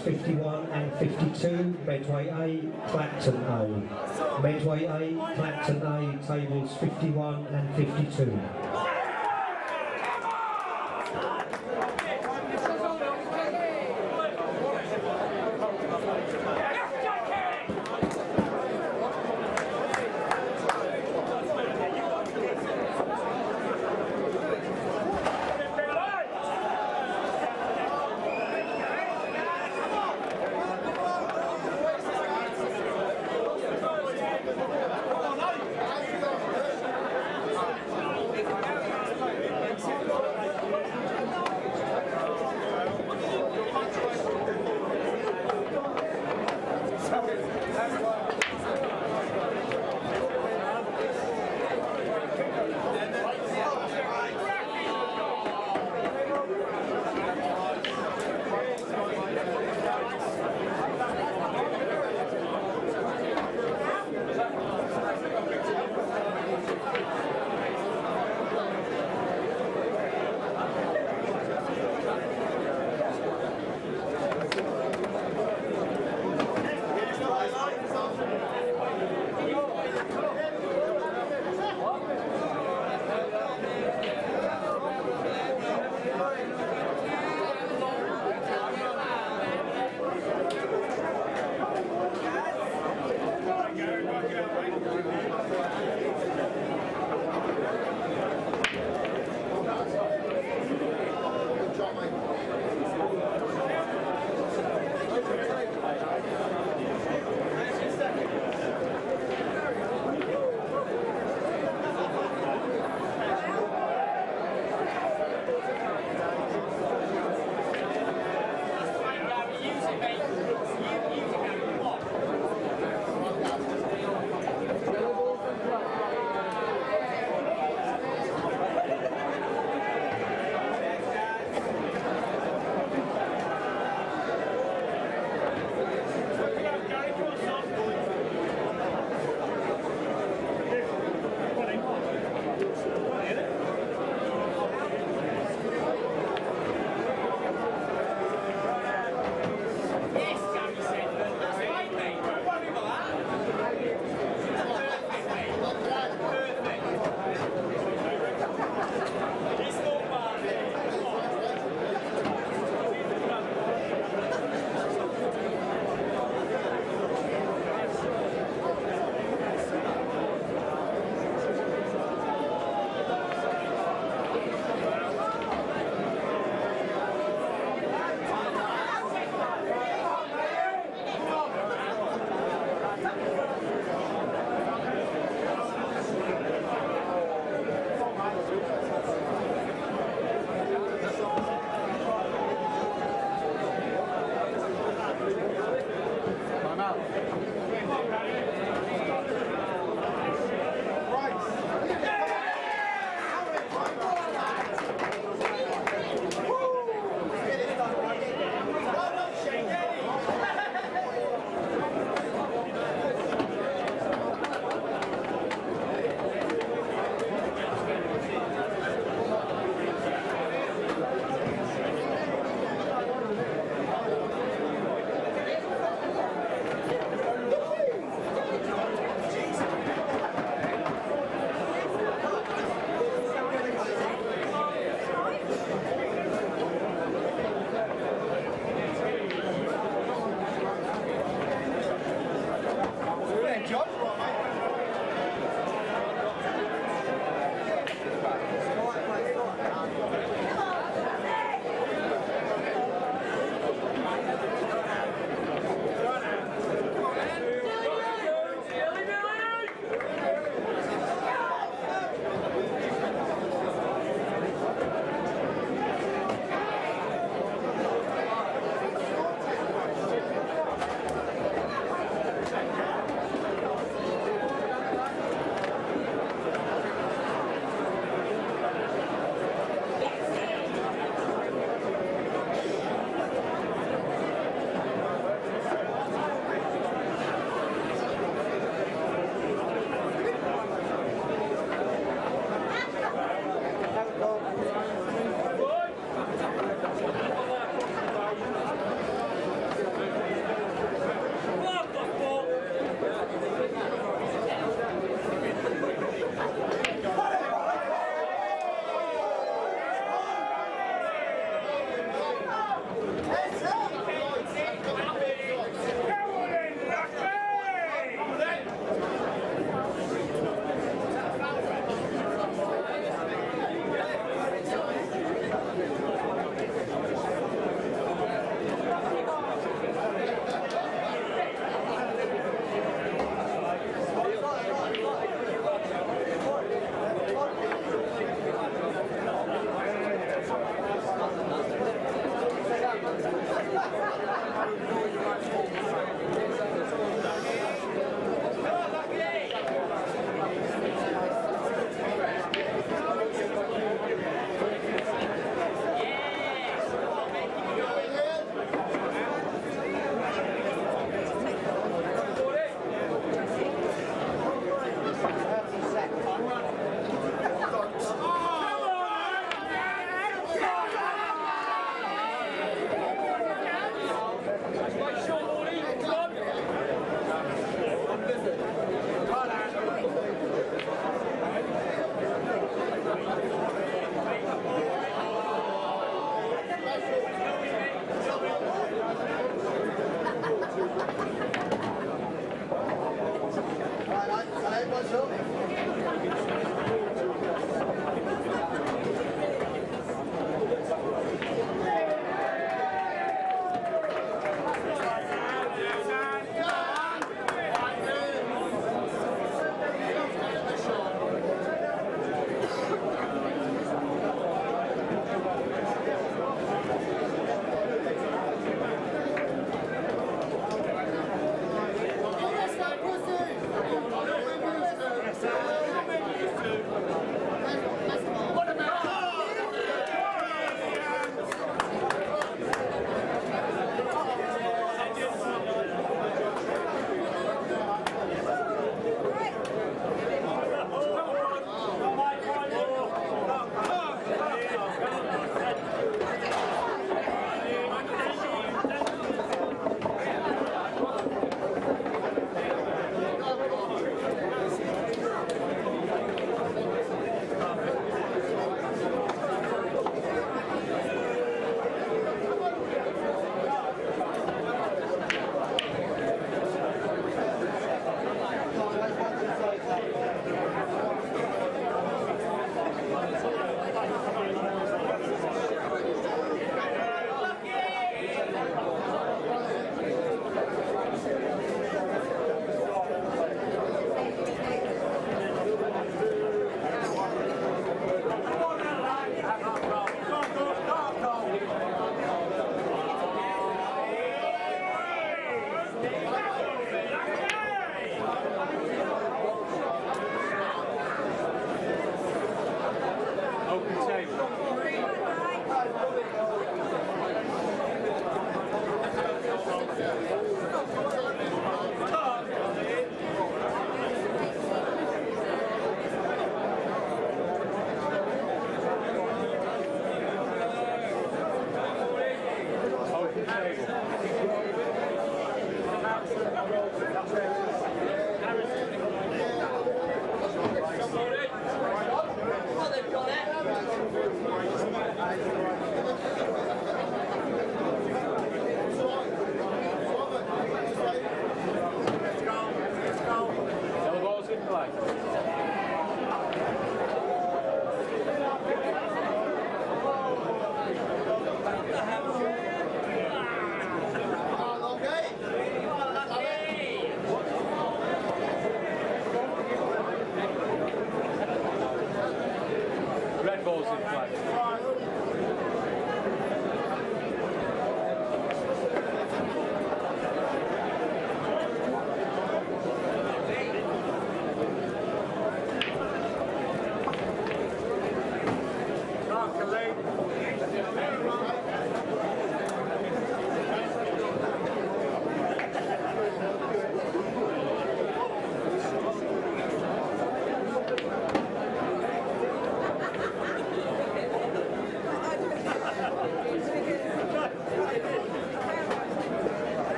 A: 51 and 52, Medway A, Clapton A. Medway A, Clapton A, tables 51 and 52.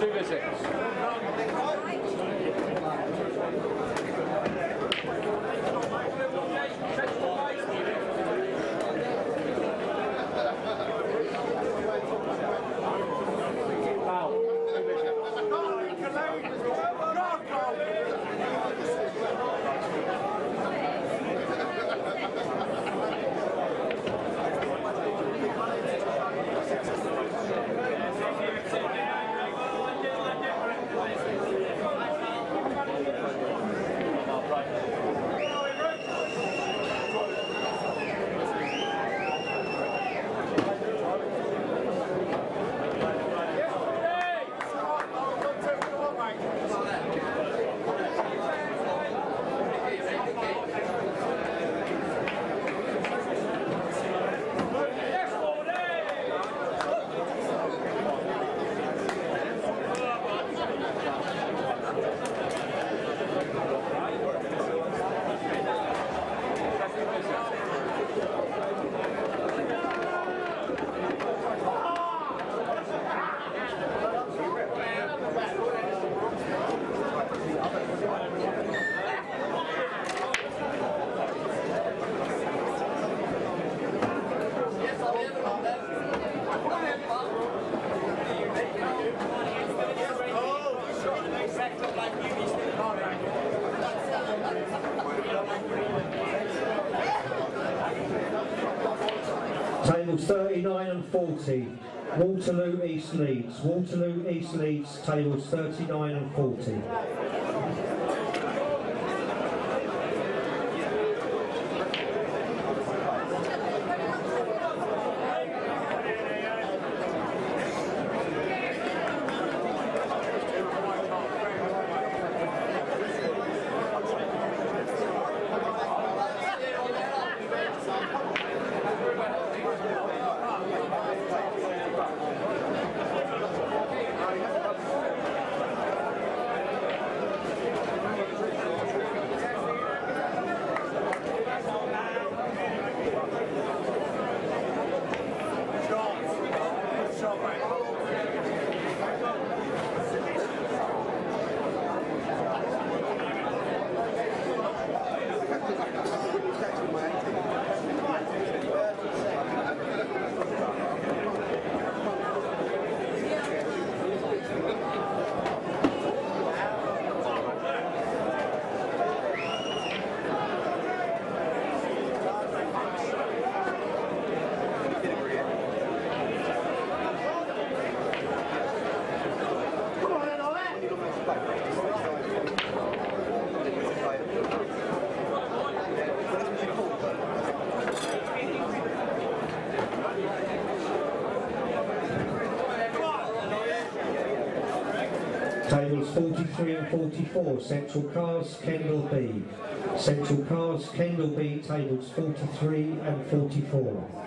B: Two visits. Foul. Two visits.
A: Tables 39 and 40. Waterloo East Leeds. Waterloo East Leeds, tables 39 and 40. 43 and 44, Central Cars, Kendal B. Central Cars, Kendal B, tables 43 and 44.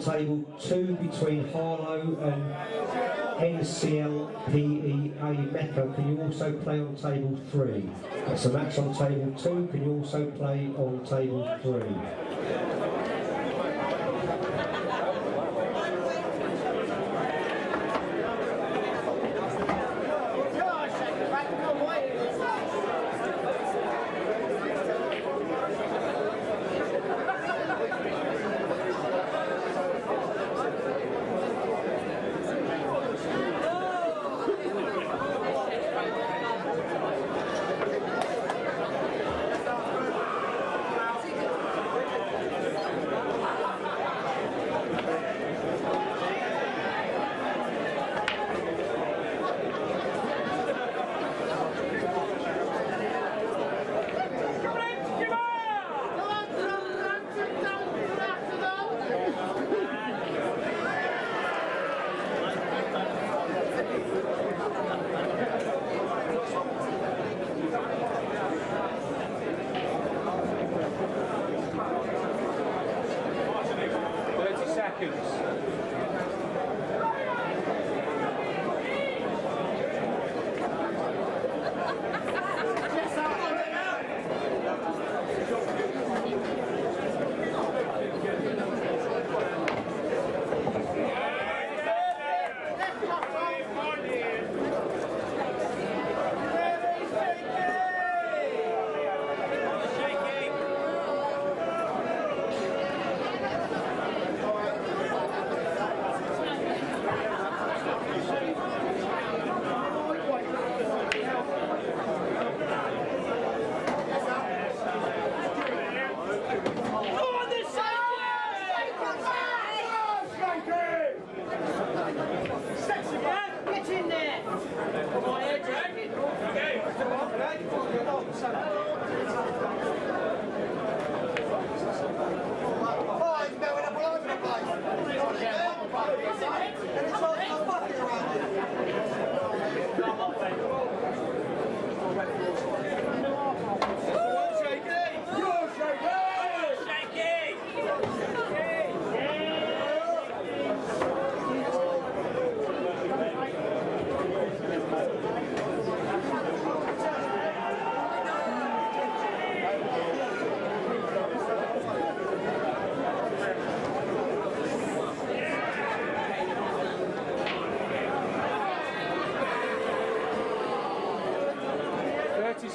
B: Table
A: two between Harlow and NCL PEA Mecca. Can you also play on table three? That's match on table two. Can you also play on table three?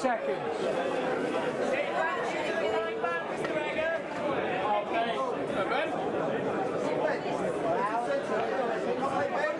B: Seconds. Red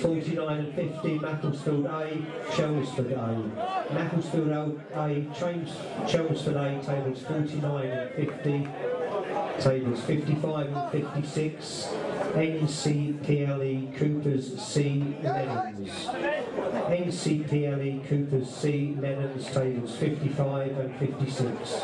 A: 49 and 50, Macclesfield A, Chelmsford A. Macclesfield A, James, Chelmsford A, tables 49 and 50, tables 55 and 56, NCPLE Coopers C, Lennons. NCPLE Coopers C, Lennons, tables 55 and 56.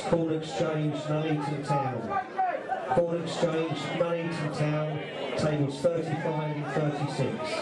A: Corn Exchange, Nuneaton Town. Corn Exchange, Nuneaton Town, tables 35 and 36.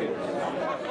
B: Seconds.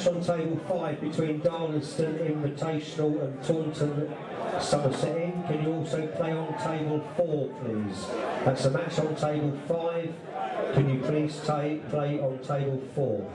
A: Match on table five between Darlaston Invitational and Taunton Somerset Inn. Can you also play on table four, please? That's a match on table five. Can you please play on table four?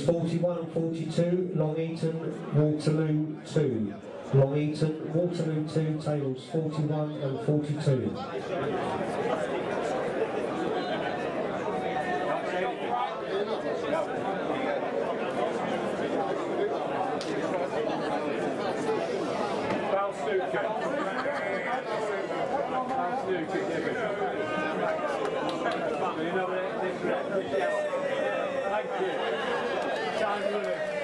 A: Tables 41 and 42, Long Eaton, Waterloo 2. Long Eaton, Waterloo 2, tables 41 and 42.
B: Val Snooker. Val Snooker, give it. You know what it is? Thank you. John Lewis.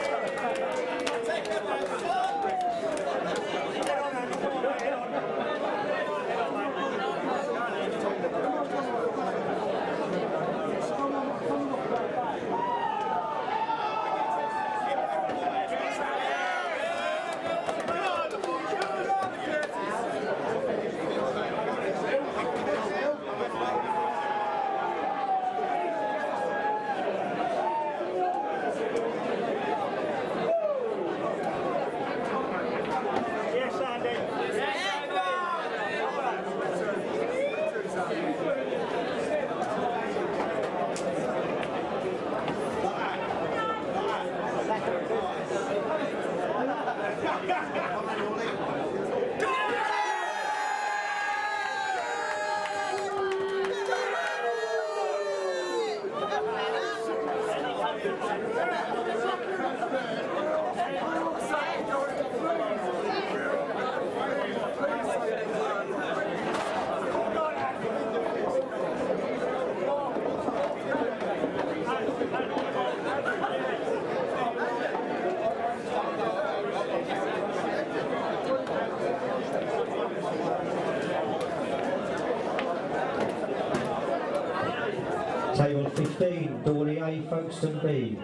A: Folkestone B.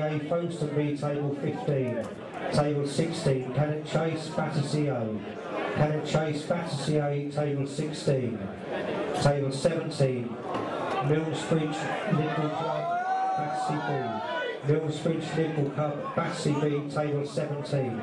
A: A, Folkestone B, table 15. Table 16, Cannock Chase, Battersea A. Cannock Chase, Battersea A, table 16. Table 17, Millsbridge, Nickel Club, Battersea B. Millsbridge, Nickel Club, Battersea B, table 17.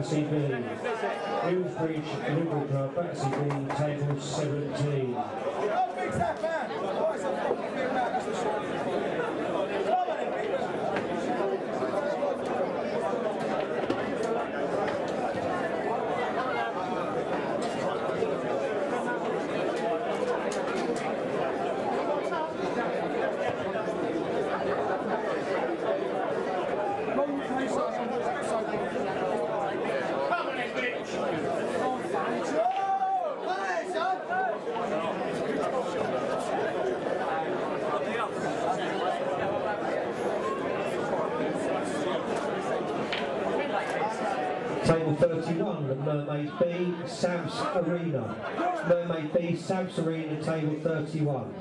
A: at St. Vincent. Sabs Arena. Mermaid B, Sabs Arena, table 31.